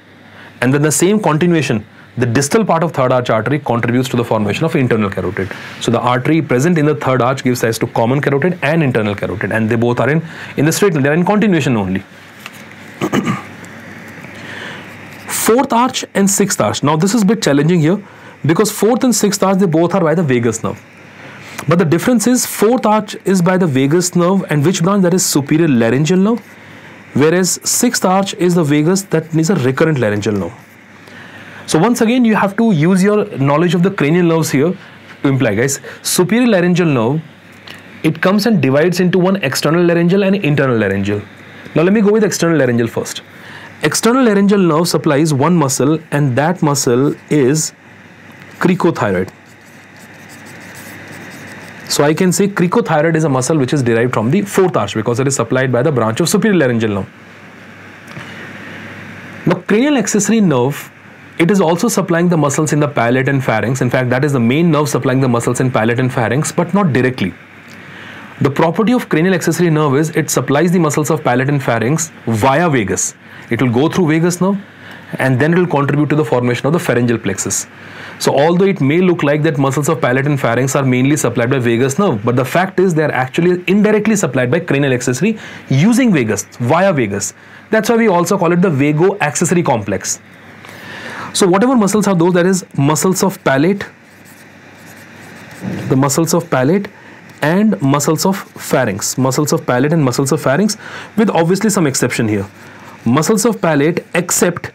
and then the same continuation the distal part of third arch artery contributes to the formation of internal carotid. So the artery present in the third arch gives rise to common carotid and internal carotid and they both are in, in the straight line, they are in continuation only. fourth arch and sixth arch. Now this is a bit challenging here because fourth and sixth arch they both are by the vagus nerve. But the difference is fourth arch is by the vagus nerve and which branch that is superior laryngeal nerve whereas sixth arch is the vagus that needs a recurrent laryngeal nerve. So once again, you have to use your knowledge of the cranial nerves here to imply, guys. Superior laryngeal nerve, it comes and divides into one external laryngeal and internal laryngeal. Now let me go with external laryngeal first. External laryngeal nerve supplies one muscle and that muscle is cricothyroid. So I can say cricothyroid is a muscle which is derived from the fourth arch because it is supplied by the branch of superior laryngeal nerve. Now cranial accessory nerve it is also supplying the muscles in the palate and pharynx. In fact, that is the main nerve supplying the muscles in palate and pharynx, but not directly. The property of cranial accessory nerve is it supplies the muscles of palate and pharynx via vagus. It will go through vagus nerve and then it will contribute to the formation of the pharyngeal plexus. So although it may look like that muscles of palate and pharynx are mainly supplied by vagus nerve, but the fact is they are actually indirectly supplied by cranial accessory using vagus, via vagus. That's why we also call it the vago accessory complex. So whatever muscles are those that is muscles of palate, the muscles of palate and muscles of pharynx, muscles of palate and muscles of pharynx with obviously some exception here. Muscles of palate except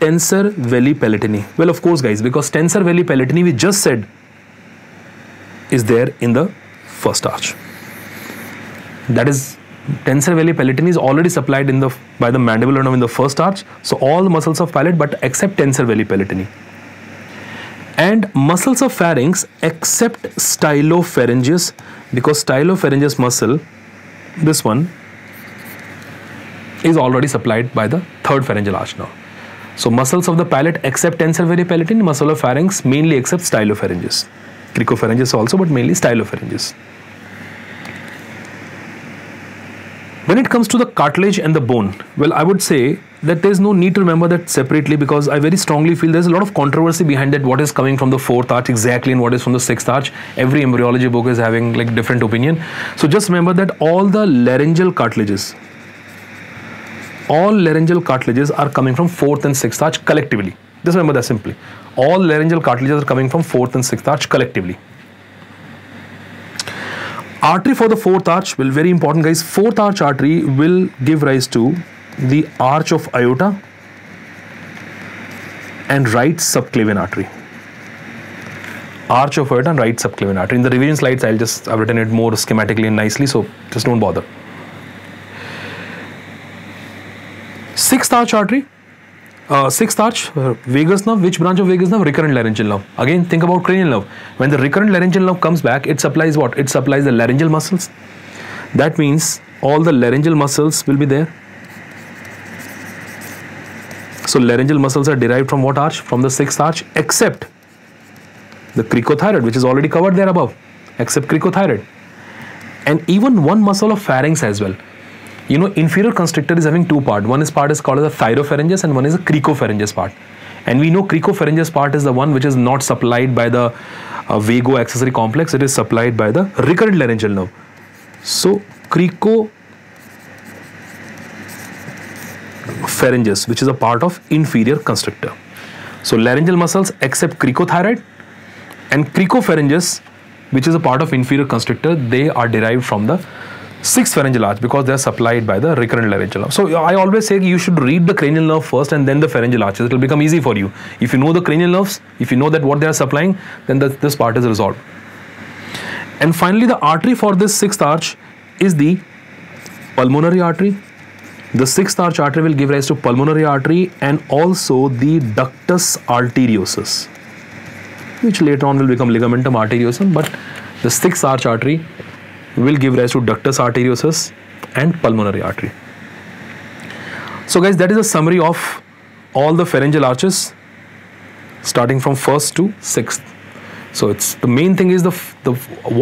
tensor veli palatini. Well of course guys because tensor veli palatini we just said is there in the first arch. That is tensor veli palatini is already supplied in the by the mandibular nerve in the first arch. So all the muscles of palate but except tensor veli palatini. And muscles of pharynx except stylopharyngeus because stylopharyngeus muscle, this one, is already supplied by the third pharyngeal arch now. So muscles of the palate except tensor veli palatini, muscle of pharynx mainly except stylopharyngeus. Cricopharyngeus also but mainly stylopharyngeus. When it comes to the cartilage and the bone, well, I would say that there's no need to remember that separately because I very strongly feel there's a lot of controversy behind that what is coming from the fourth arch exactly and what is from the sixth arch. Every embryology book is having like different opinion. So just remember that all the laryngeal cartilages, all laryngeal cartilages are coming from fourth and sixth arch collectively. Just remember that simply. All laryngeal cartilages are coming from fourth and sixth arch collectively. Artery for the fourth arch will very important guys. Fourth arch artery will give rise to the arch of aorta and right subclavian artery. Arch of aorta and right subclavian artery. In the revision slides, I'll just I've written it more schematically and nicely, so just don't bother. Sixth arch artery uh, sixth arch, uh, vagus nerve, which branch of vagus nerve? Recurrent laryngeal nerve. Again, think about cranial nerve. When the recurrent laryngeal nerve comes back, it supplies what? It supplies the laryngeal muscles. That means all the laryngeal muscles will be there. So laryngeal muscles are derived from what arch? From the sixth arch, except the cricothyroid, which is already covered there above, except cricothyroid. And even one muscle of pharynx as well you know inferior constrictor is having two part. One is part is called as a thyropharyngeus and one is a cricopharyngeus part. And we know cricopharyngeus part is the one which is not supplied by the uh, vago accessory complex. It is supplied by the recurrent laryngeal nerve. So crico pharyngeus which is a part of inferior constrictor. So laryngeal muscles except cricothyroid and cricopharyngeus which is a part of inferior constrictor they are derived from the six pharyngeal arch because they are supplied by the recurrent laryngeal. So I always say you should read the cranial nerve first and then the pharyngeal arches. It will become easy for you. If you know the cranial nerves, if you know that what they are supplying, then the, this part is resolved. And finally, the artery for this sixth arch is the pulmonary artery. The sixth arch artery will give rise to pulmonary artery and also the ductus arteriosus, which later on will become ligamentum arteriosum. But the sixth arch artery will give rise to ductus arteriosus and pulmonary artery. So guys, that is a summary of all the pharyngeal arches starting from first to sixth. So it's the main thing is the, the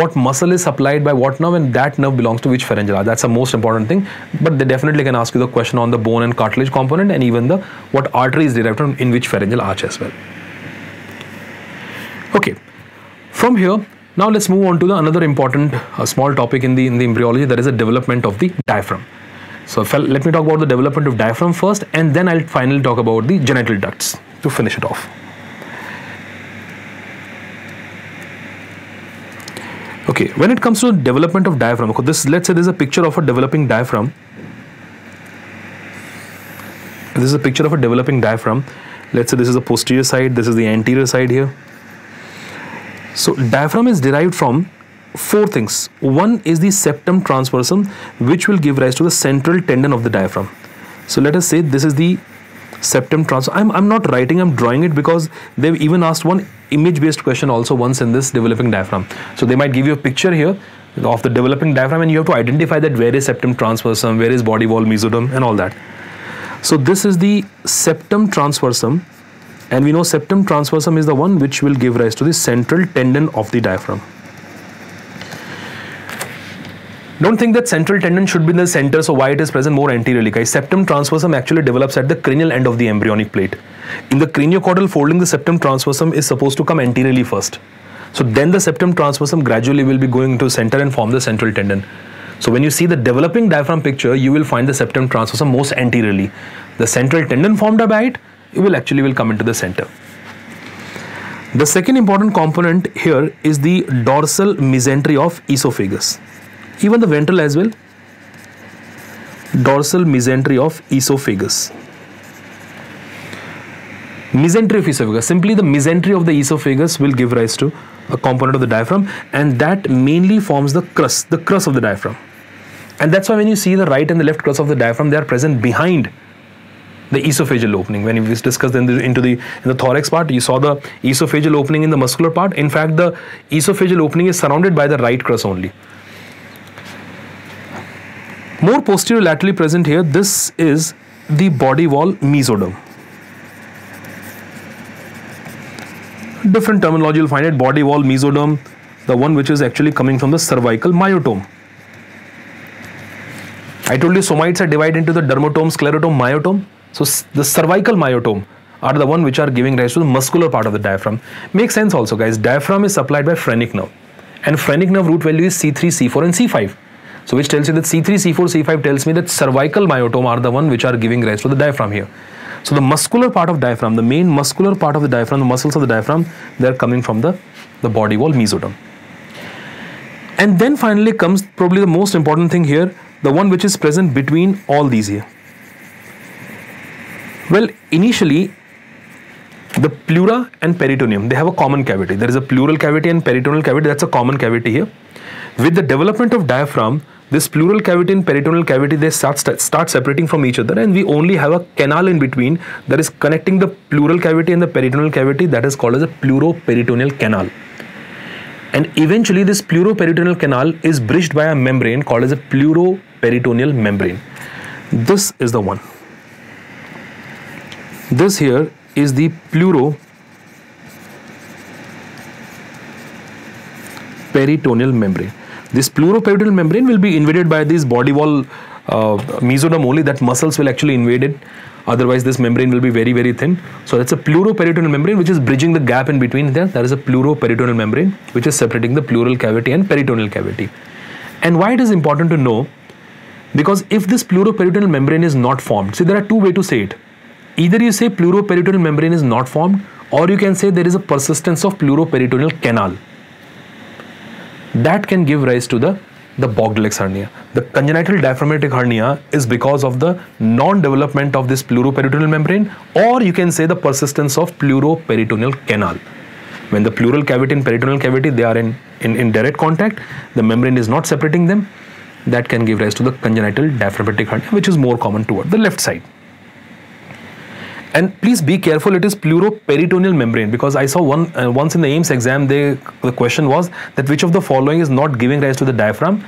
what muscle is supplied by what nerve and that nerve belongs to which pharyngeal arch. That's the most important thing. But they definitely can ask you the question on the bone and cartilage component and even the what artery is derived from in which pharyngeal arch as well. Okay, from here now let's move on to the another important uh, small topic in the in the embryology that is the development of the diaphragm. So let me talk about the development of diaphragm first and then I'll finally talk about the genital ducts to finish it off. Okay, when it comes to development of diaphragm, this let's say there's a picture of a developing diaphragm. This is a picture of a developing diaphragm. Let's say this is the posterior side, this is the anterior side here. So diaphragm is derived from four things. One is the septum transversum which will give rise to the central tendon of the diaphragm. So let us say this is the septum transversum. I'm, I'm not writing, I'm drawing it because they've even asked one image based question also once in this developing diaphragm. So they might give you a picture here of the developing diaphragm and you have to identify that where is septum transversum, where is body wall mesoderm and all that. So this is the septum transversum and we know septum transversum is the one which will give rise to the central tendon of the diaphragm. Don't think that central tendon should be in the center, so why it is present more anteriorly, guys. Septum transversum actually develops at the cranial end of the embryonic plate. In the craniocaudal folding, the septum transversum is supposed to come anteriorly first. So then the septum transversum gradually will be going to center and form the central tendon. So when you see the developing diaphragm picture, you will find the septum transversum most anteriorly. The central tendon formed by it it will actually will come into the center. The second important component here is the dorsal mesentery of esophagus. Even the ventral as well. Dorsal mesentery of esophagus. Mesentery of esophagus. Simply the mesentery of the esophagus will give rise to a component of the diaphragm and that mainly forms the crus, the crus of the diaphragm. And that's why when you see the right and the left crus of the diaphragm, they are present behind the esophageal opening. When we discussed in the, into the in the thorax part, you saw the esophageal opening in the muscular part. In fact, the esophageal opening is surrounded by the right crus only. More posterior laterally present here, this is the body wall mesoderm. Different terminology you'll find it, body wall mesoderm, the one which is actually coming from the cervical myotome. I told you somites are divided into the dermatome, sclerotome, myotome. So the cervical myotome are the one which are giving rise to the muscular part of the diaphragm. Makes sense also guys. Diaphragm is supplied by phrenic nerve and phrenic nerve root value is C3, C4 and C5. So which tells you that C3, C4, C5 tells me that cervical myotome are the one which are giving rise to the diaphragm here. So the muscular part of diaphragm, the main muscular part of the diaphragm, the muscles of the diaphragm, they are coming from the, the body wall mesoderm. And then finally comes probably the most important thing here, the one which is present between all these here. Well, initially the pleura and peritoneum they have a common cavity. There is a pleural cavity and peritoneal cavity. That's a common cavity here. With the development of diaphragm this pleural cavity and peritoneal cavity they start, start separating from each other and we only have a canal in between that is connecting the pleural cavity and the peritoneal cavity that is called as a pleuroperitoneal canal. And eventually this pleuroperitoneal canal is bridged by a membrane called as a pleuroperitoneal membrane. This is the one this here is the pleuro peritoneal membrane. This pleuroperitoneal membrane will be invaded by this body wall uh, mesoderm only. That muscles will actually invade it. Otherwise this membrane will be very very thin. So that's a pleuroperitoneal membrane which is bridging the gap in between there. That is a pleuroperitoneal membrane which is separating the pleural cavity and peritoneal cavity. And why it is important to know? Because if this pleuroperitoneal membrane is not formed see there are two way to say it either you say pleuroperitoneal membrane is not formed or you can say there is a persistence of pleuroperitoneal canal that can give rise to the the Bochdalek's hernia. The congenital diaphragmatic hernia is because of the non-development of this pleuroperitoneal membrane or you can say the persistence of pleuroperitoneal canal. When the pleural cavity and peritoneal cavity they are in, in, in direct contact, the membrane is not separating them, that can give rise to the congenital diaphragmatic hernia which is more common toward the left side and please be careful it is pleuroperitoneal membrane because i saw one uh, once in the AIIMS exam they the question was that which of the following is not giving rise to the diaphragm?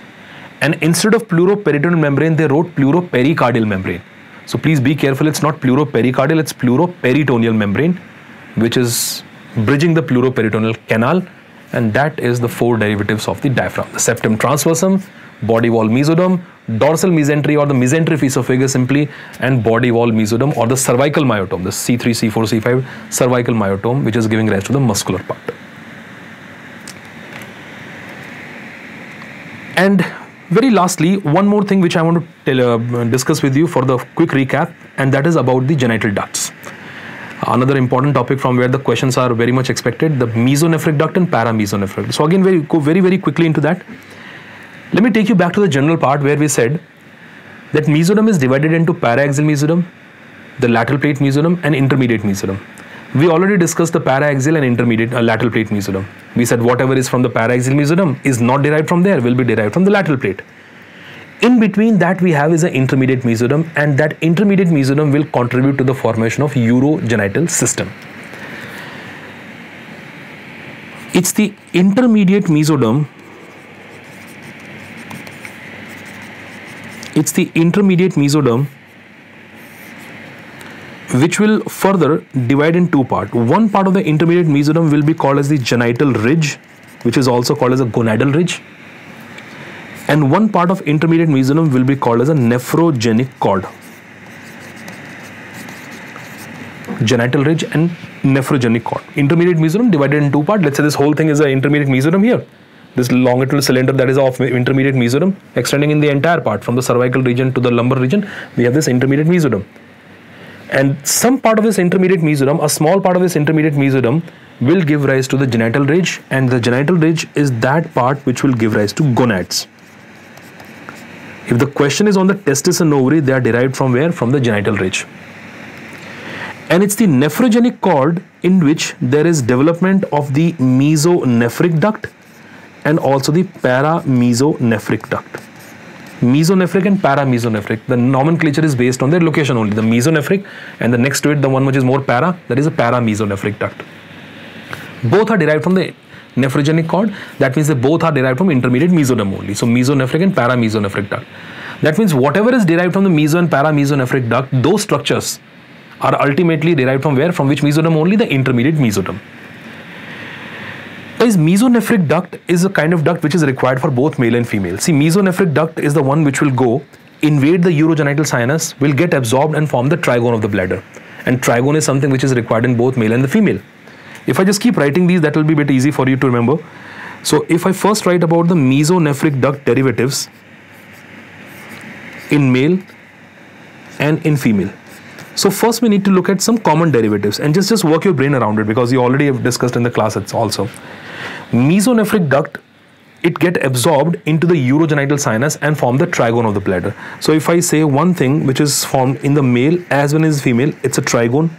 And instead of pleuroperitoneal membrane they wrote pleuropericardial membrane. So please be careful it's not pleuropericardial it's pleuroperitoneal membrane which is bridging the pleuroperitoneal canal. And that is the four derivatives of the diaphragm the septum transversum body wall mesoderm dorsal mesentery or the mesentery esophagus simply and body wall mesoderm or the cervical myotome, the C3, C4, C5 cervical myotome which is giving rise to the muscular part. And very lastly, one more thing which I want to tell, uh, discuss with you for the quick recap and that is about the genital ducts. Another important topic from where the questions are very much expected, the mesonephric duct and paramesonephric. So again, very, go very, very quickly into that. Let me take you back to the general part where we said that mesoderm is divided into paraaxial mesoderm, the lateral plate mesoderm and intermediate mesoderm. We already discussed the paraaxial and intermediate uh, lateral plate mesoderm. We said whatever is from the paraaxial mesoderm is not derived from there, will be derived from the lateral plate. In between that we have is an intermediate mesoderm and that intermediate mesoderm will contribute to the formation of urogenital system. It's the intermediate mesoderm it's the intermediate mesoderm which will further divide in two parts. One part of the intermediate mesoderm will be called as the genital ridge, which is also called as a gonadal ridge. And one part of intermediate mesoderm will be called as a nephrogenic cord. Genital ridge and nephrogenic cord. Intermediate mesoderm divided in two parts. Let's say this whole thing is an intermediate mesoderm here this longitudinal cylinder that is of intermediate mesoderm extending in the entire part from the cervical region to the lumbar region we have this intermediate mesoderm. And some part of this intermediate mesoderm a small part of this intermediate mesoderm will give rise to the genital ridge and the genital ridge is that part which will give rise to gonads. If the question is on the testis and ovary they are derived from where? From the genital ridge. And it's the nephrogenic cord in which there is development of the mesonephric duct and also the paramesonephric duct. Mesonephric and paramesonephric. The nomenclature is based on their location only. The mesonephric and the next to it, the one which is more para, that is a paramesonephric duct. Both are derived from the nephrogenic cord. That means they both are derived from intermediate mesoderm only. So mesonephric and paramesonephric duct. That means whatever is derived from the meso and paramesonephric duct, those structures are ultimately derived from where? From which mesoderm only? The intermediate mesoderm. Guys, mesonephric duct is a kind of duct which is required for both male and female. See, mesonephric duct is the one which will go, invade the urogenital sinus, will get absorbed and form the trigone of the bladder. And trigone is something which is required in both male and the female. If I just keep writing these, that will be a bit easy for you to remember. So if I first write about the mesonephric duct derivatives, in male and in female. So first we need to look at some common derivatives and just, just work your brain around it because you already have discussed in the class also. Mesonephric duct, it get absorbed into the urogenital sinus and form the trigone of the bladder. So if I say one thing which is formed in the male as well as female, it's a trigone.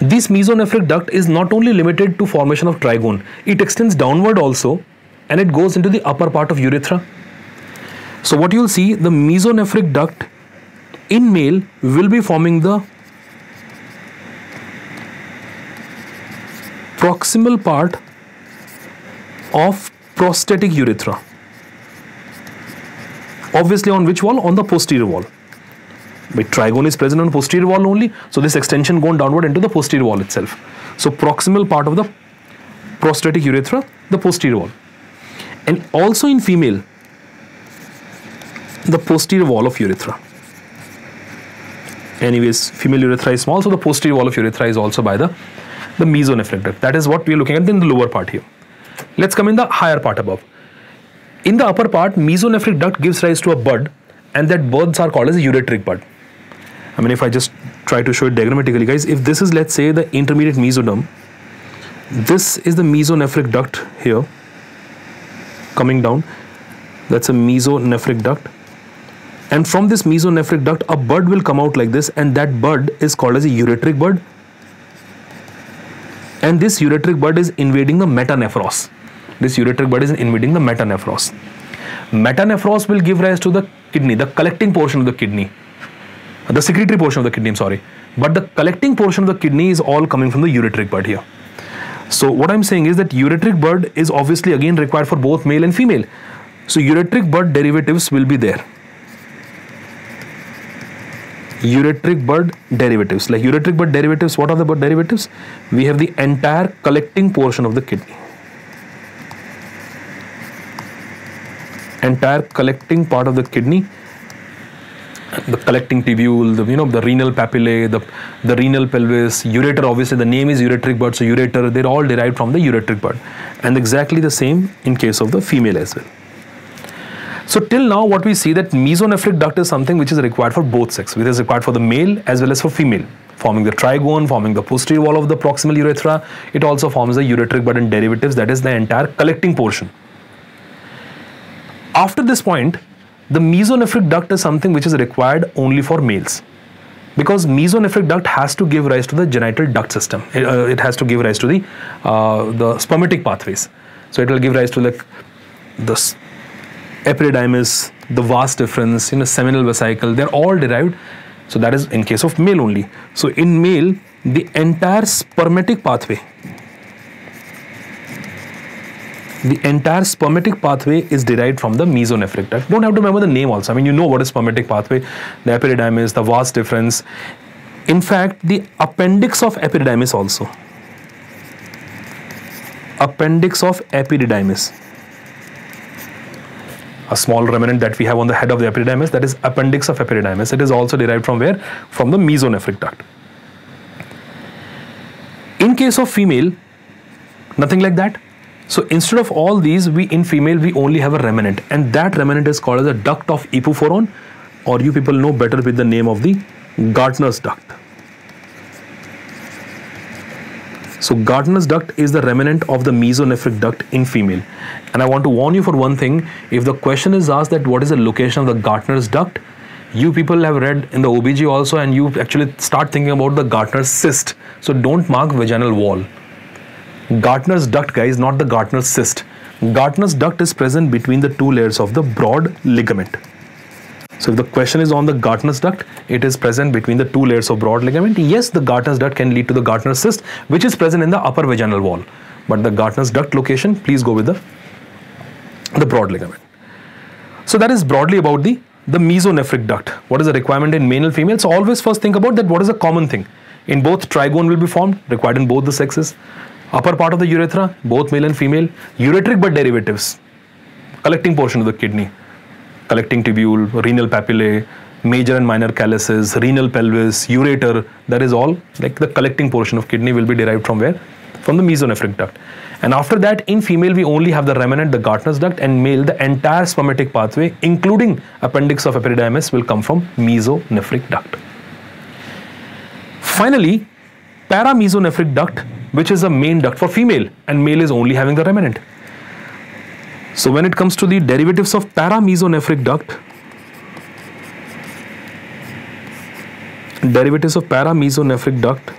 This mesonephric duct is not only limited to formation of trigone, it extends downward also and it goes into the upper part of urethra so what you'll see, the mesonephric duct in male will be forming the proximal part of prostatic urethra. Obviously on which wall? On the posterior wall. But trigone is present on posterior wall only, so this extension going downward into the posterior wall itself. So proximal part of the prostatic urethra, the posterior wall. And also in female, the posterior wall of urethra. Anyways, female urethra is small, so the posterior wall of urethra is also by the, the mesonephric duct. That is what we are looking at in the lower part here. Let's come in the higher part above. In the upper part, mesonephric duct gives rise to a bud and that buds are called as a ureteric bud. I mean, if I just try to show it diagrammatically, guys, if this is, let's say, the intermediate mesoderm, this is the mesonephric duct here, coming down. That's a mesonephric duct and from this mesonephric duct a bud will come out like this and that bud is called as a ureteric bud and this ureteric bud is invading the metanephros. This ureteric bud is invading the metanephros. Metanephros will give rise to the kidney the collecting portion of the kidney. The secretory portion of the kidney I'm sorry. But the collecting portion of the kidney is all coming from the ureteric bud here. So what I'm saying is that ureteric bud is obviously again required for both male and female. So ureteric bud derivatives will be there ureteric bud derivatives. Like ureteric bud derivatives, what are the bud derivatives? We have the entire collecting portion of the kidney. Entire collecting part of the kidney, the collecting tubule, the you know the renal papillae, the the renal pelvis, ureter. Obviously, the name is ureteric bud, so ureter. They're all derived from the ureteric bud, and exactly the same in case of the female as well. So till now what we see that mesonephric duct is something which is required for both sex. It is required for the male as well as for female. Forming the trigone, forming the posterior wall of the proximal urethra. It also forms the ureteric bud and derivatives that is the entire collecting portion. After this point, the mesonephric duct is something which is required only for males because mesonephric duct has to give rise to the genital duct system. It, uh, it has to give rise to the uh, the spermatic pathways. So it will give rise to like the epididymis, the vas deferens, you know, seminal vesicle, they're all derived. So that is in case of male only. So in male, the entire spermatic pathway, the entire spermatic pathway is derived from the mesonephric duct. Don't have to remember the name also. I mean, you know what is spermatic pathway, the epididymis, the vas deferens. In fact, the appendix of epididymis also. Appendix of epididymis a small remnant that we have on the head of the epididymis that is appendix of epididymis. It is also derived from where? From the mesonephric duct. In case of female, nothing like that. So instead of all these, we in female we only have a remnant, and that remnant is called as a duct of Epoophoron, or you people know better with the name of the Gartner's duct. So Gartner's duct is the remnant of the mesonephric duct in female. And I want to warn you for one thing, if the question is asked that what is the location of the Gartner's duct, you people have read in the OBG also and you actually start thinking about the Gartner's cyst. So don't mark vaginal wall. Gartner's duct guys, not the Gartner's cyst. Gartner's duct is present between the two layers of the broad ligament. So if the question is on the Gartner's duct, it is present between the two layers of broad ligament. Yes, the Gartner's duct can lead to the Gartner's cyst, which is present in the upper vaginal wall. But the Gartner's duct location, please go with the, the broad ligament. So that is broadly about the, the mesonephric duct. What is the requirement in male and female? So always first think about that what is a common thing. In both trigone will be formed, required in both the sexes. Upper part of the urethra, both male and female. Ureteric but derivatives, collecting portion of the kidney collecting tubule, renal papillae, major and minor calyces, renal pelvis, ureter, that is all like the collecting portion of kidney will be derived from where? from the mesonephric duct. And after that, in female, we only have the remnant, the Gartner's duct, and male, the entire spermatic pathway, including appendix of epididymis, will come from mesonephric duct. Finally, paramesonephric duct, which is the main duct for female, and male is only having the remnant. So when it comes to the derivatives of paramesonephric duct, derivatives of paramesonephric duct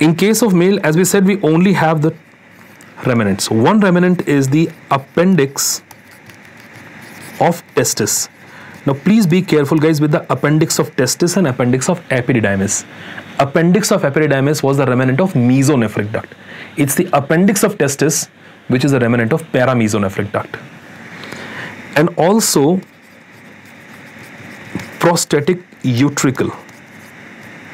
in case of male as we said we only have the remnants. One remnant is the appendix of testis. Now please be careful guys with the appendix of testis and appendix of epididymis appendix of epididymis was the remnant of mesonephric duct it's the appendix of testis which is the remnant of paramesonephric duct and also prostatic utricle.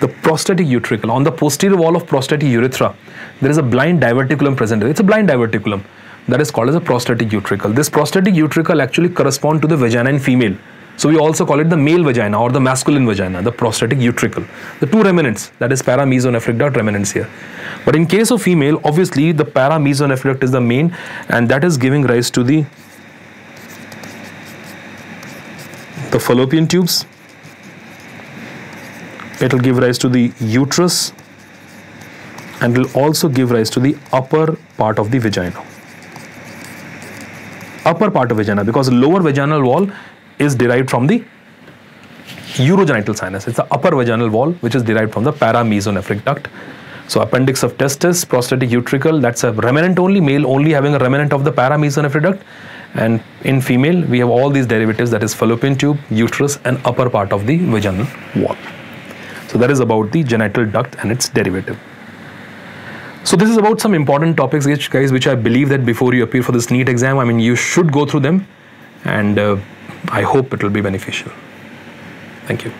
The prostatic utricle on the posterior wall of prostatic urethra, there is a blind diverticulum present. It's a blind diverticulum that is called as a prostatic utricle. This prostatic utricle actually correspond to the vagina in female. So we also call it the male vagina or the masculine vagina, the prostatic utricle. The two remnants, that is paramesonephric duct remnants here. But in case of female, obviously the paramesonephric duct is the main and that is giving rise to the the fallopian tubes it will give rise to the uterus and will also give rise to the upper part of the vagina upper part of vagina because lower vaginal wall is derived from the urogenital sinus it's the upper vaginal wall which is derived from the paramesonephric duct so appendix of testis prostatic utricle that's a remnant only male only having a remnant of the paramesonephric duct and in female, we have all these derivatives that is fallopian tube, uterus and upper part of the vaginal wall. So that is about the genital duct and its derivative. So this is about some important topics, guys, which I believe that before you appear for this NEET exam, I mean, you should go through them and uh, I hope it will be beneficial. Thank you.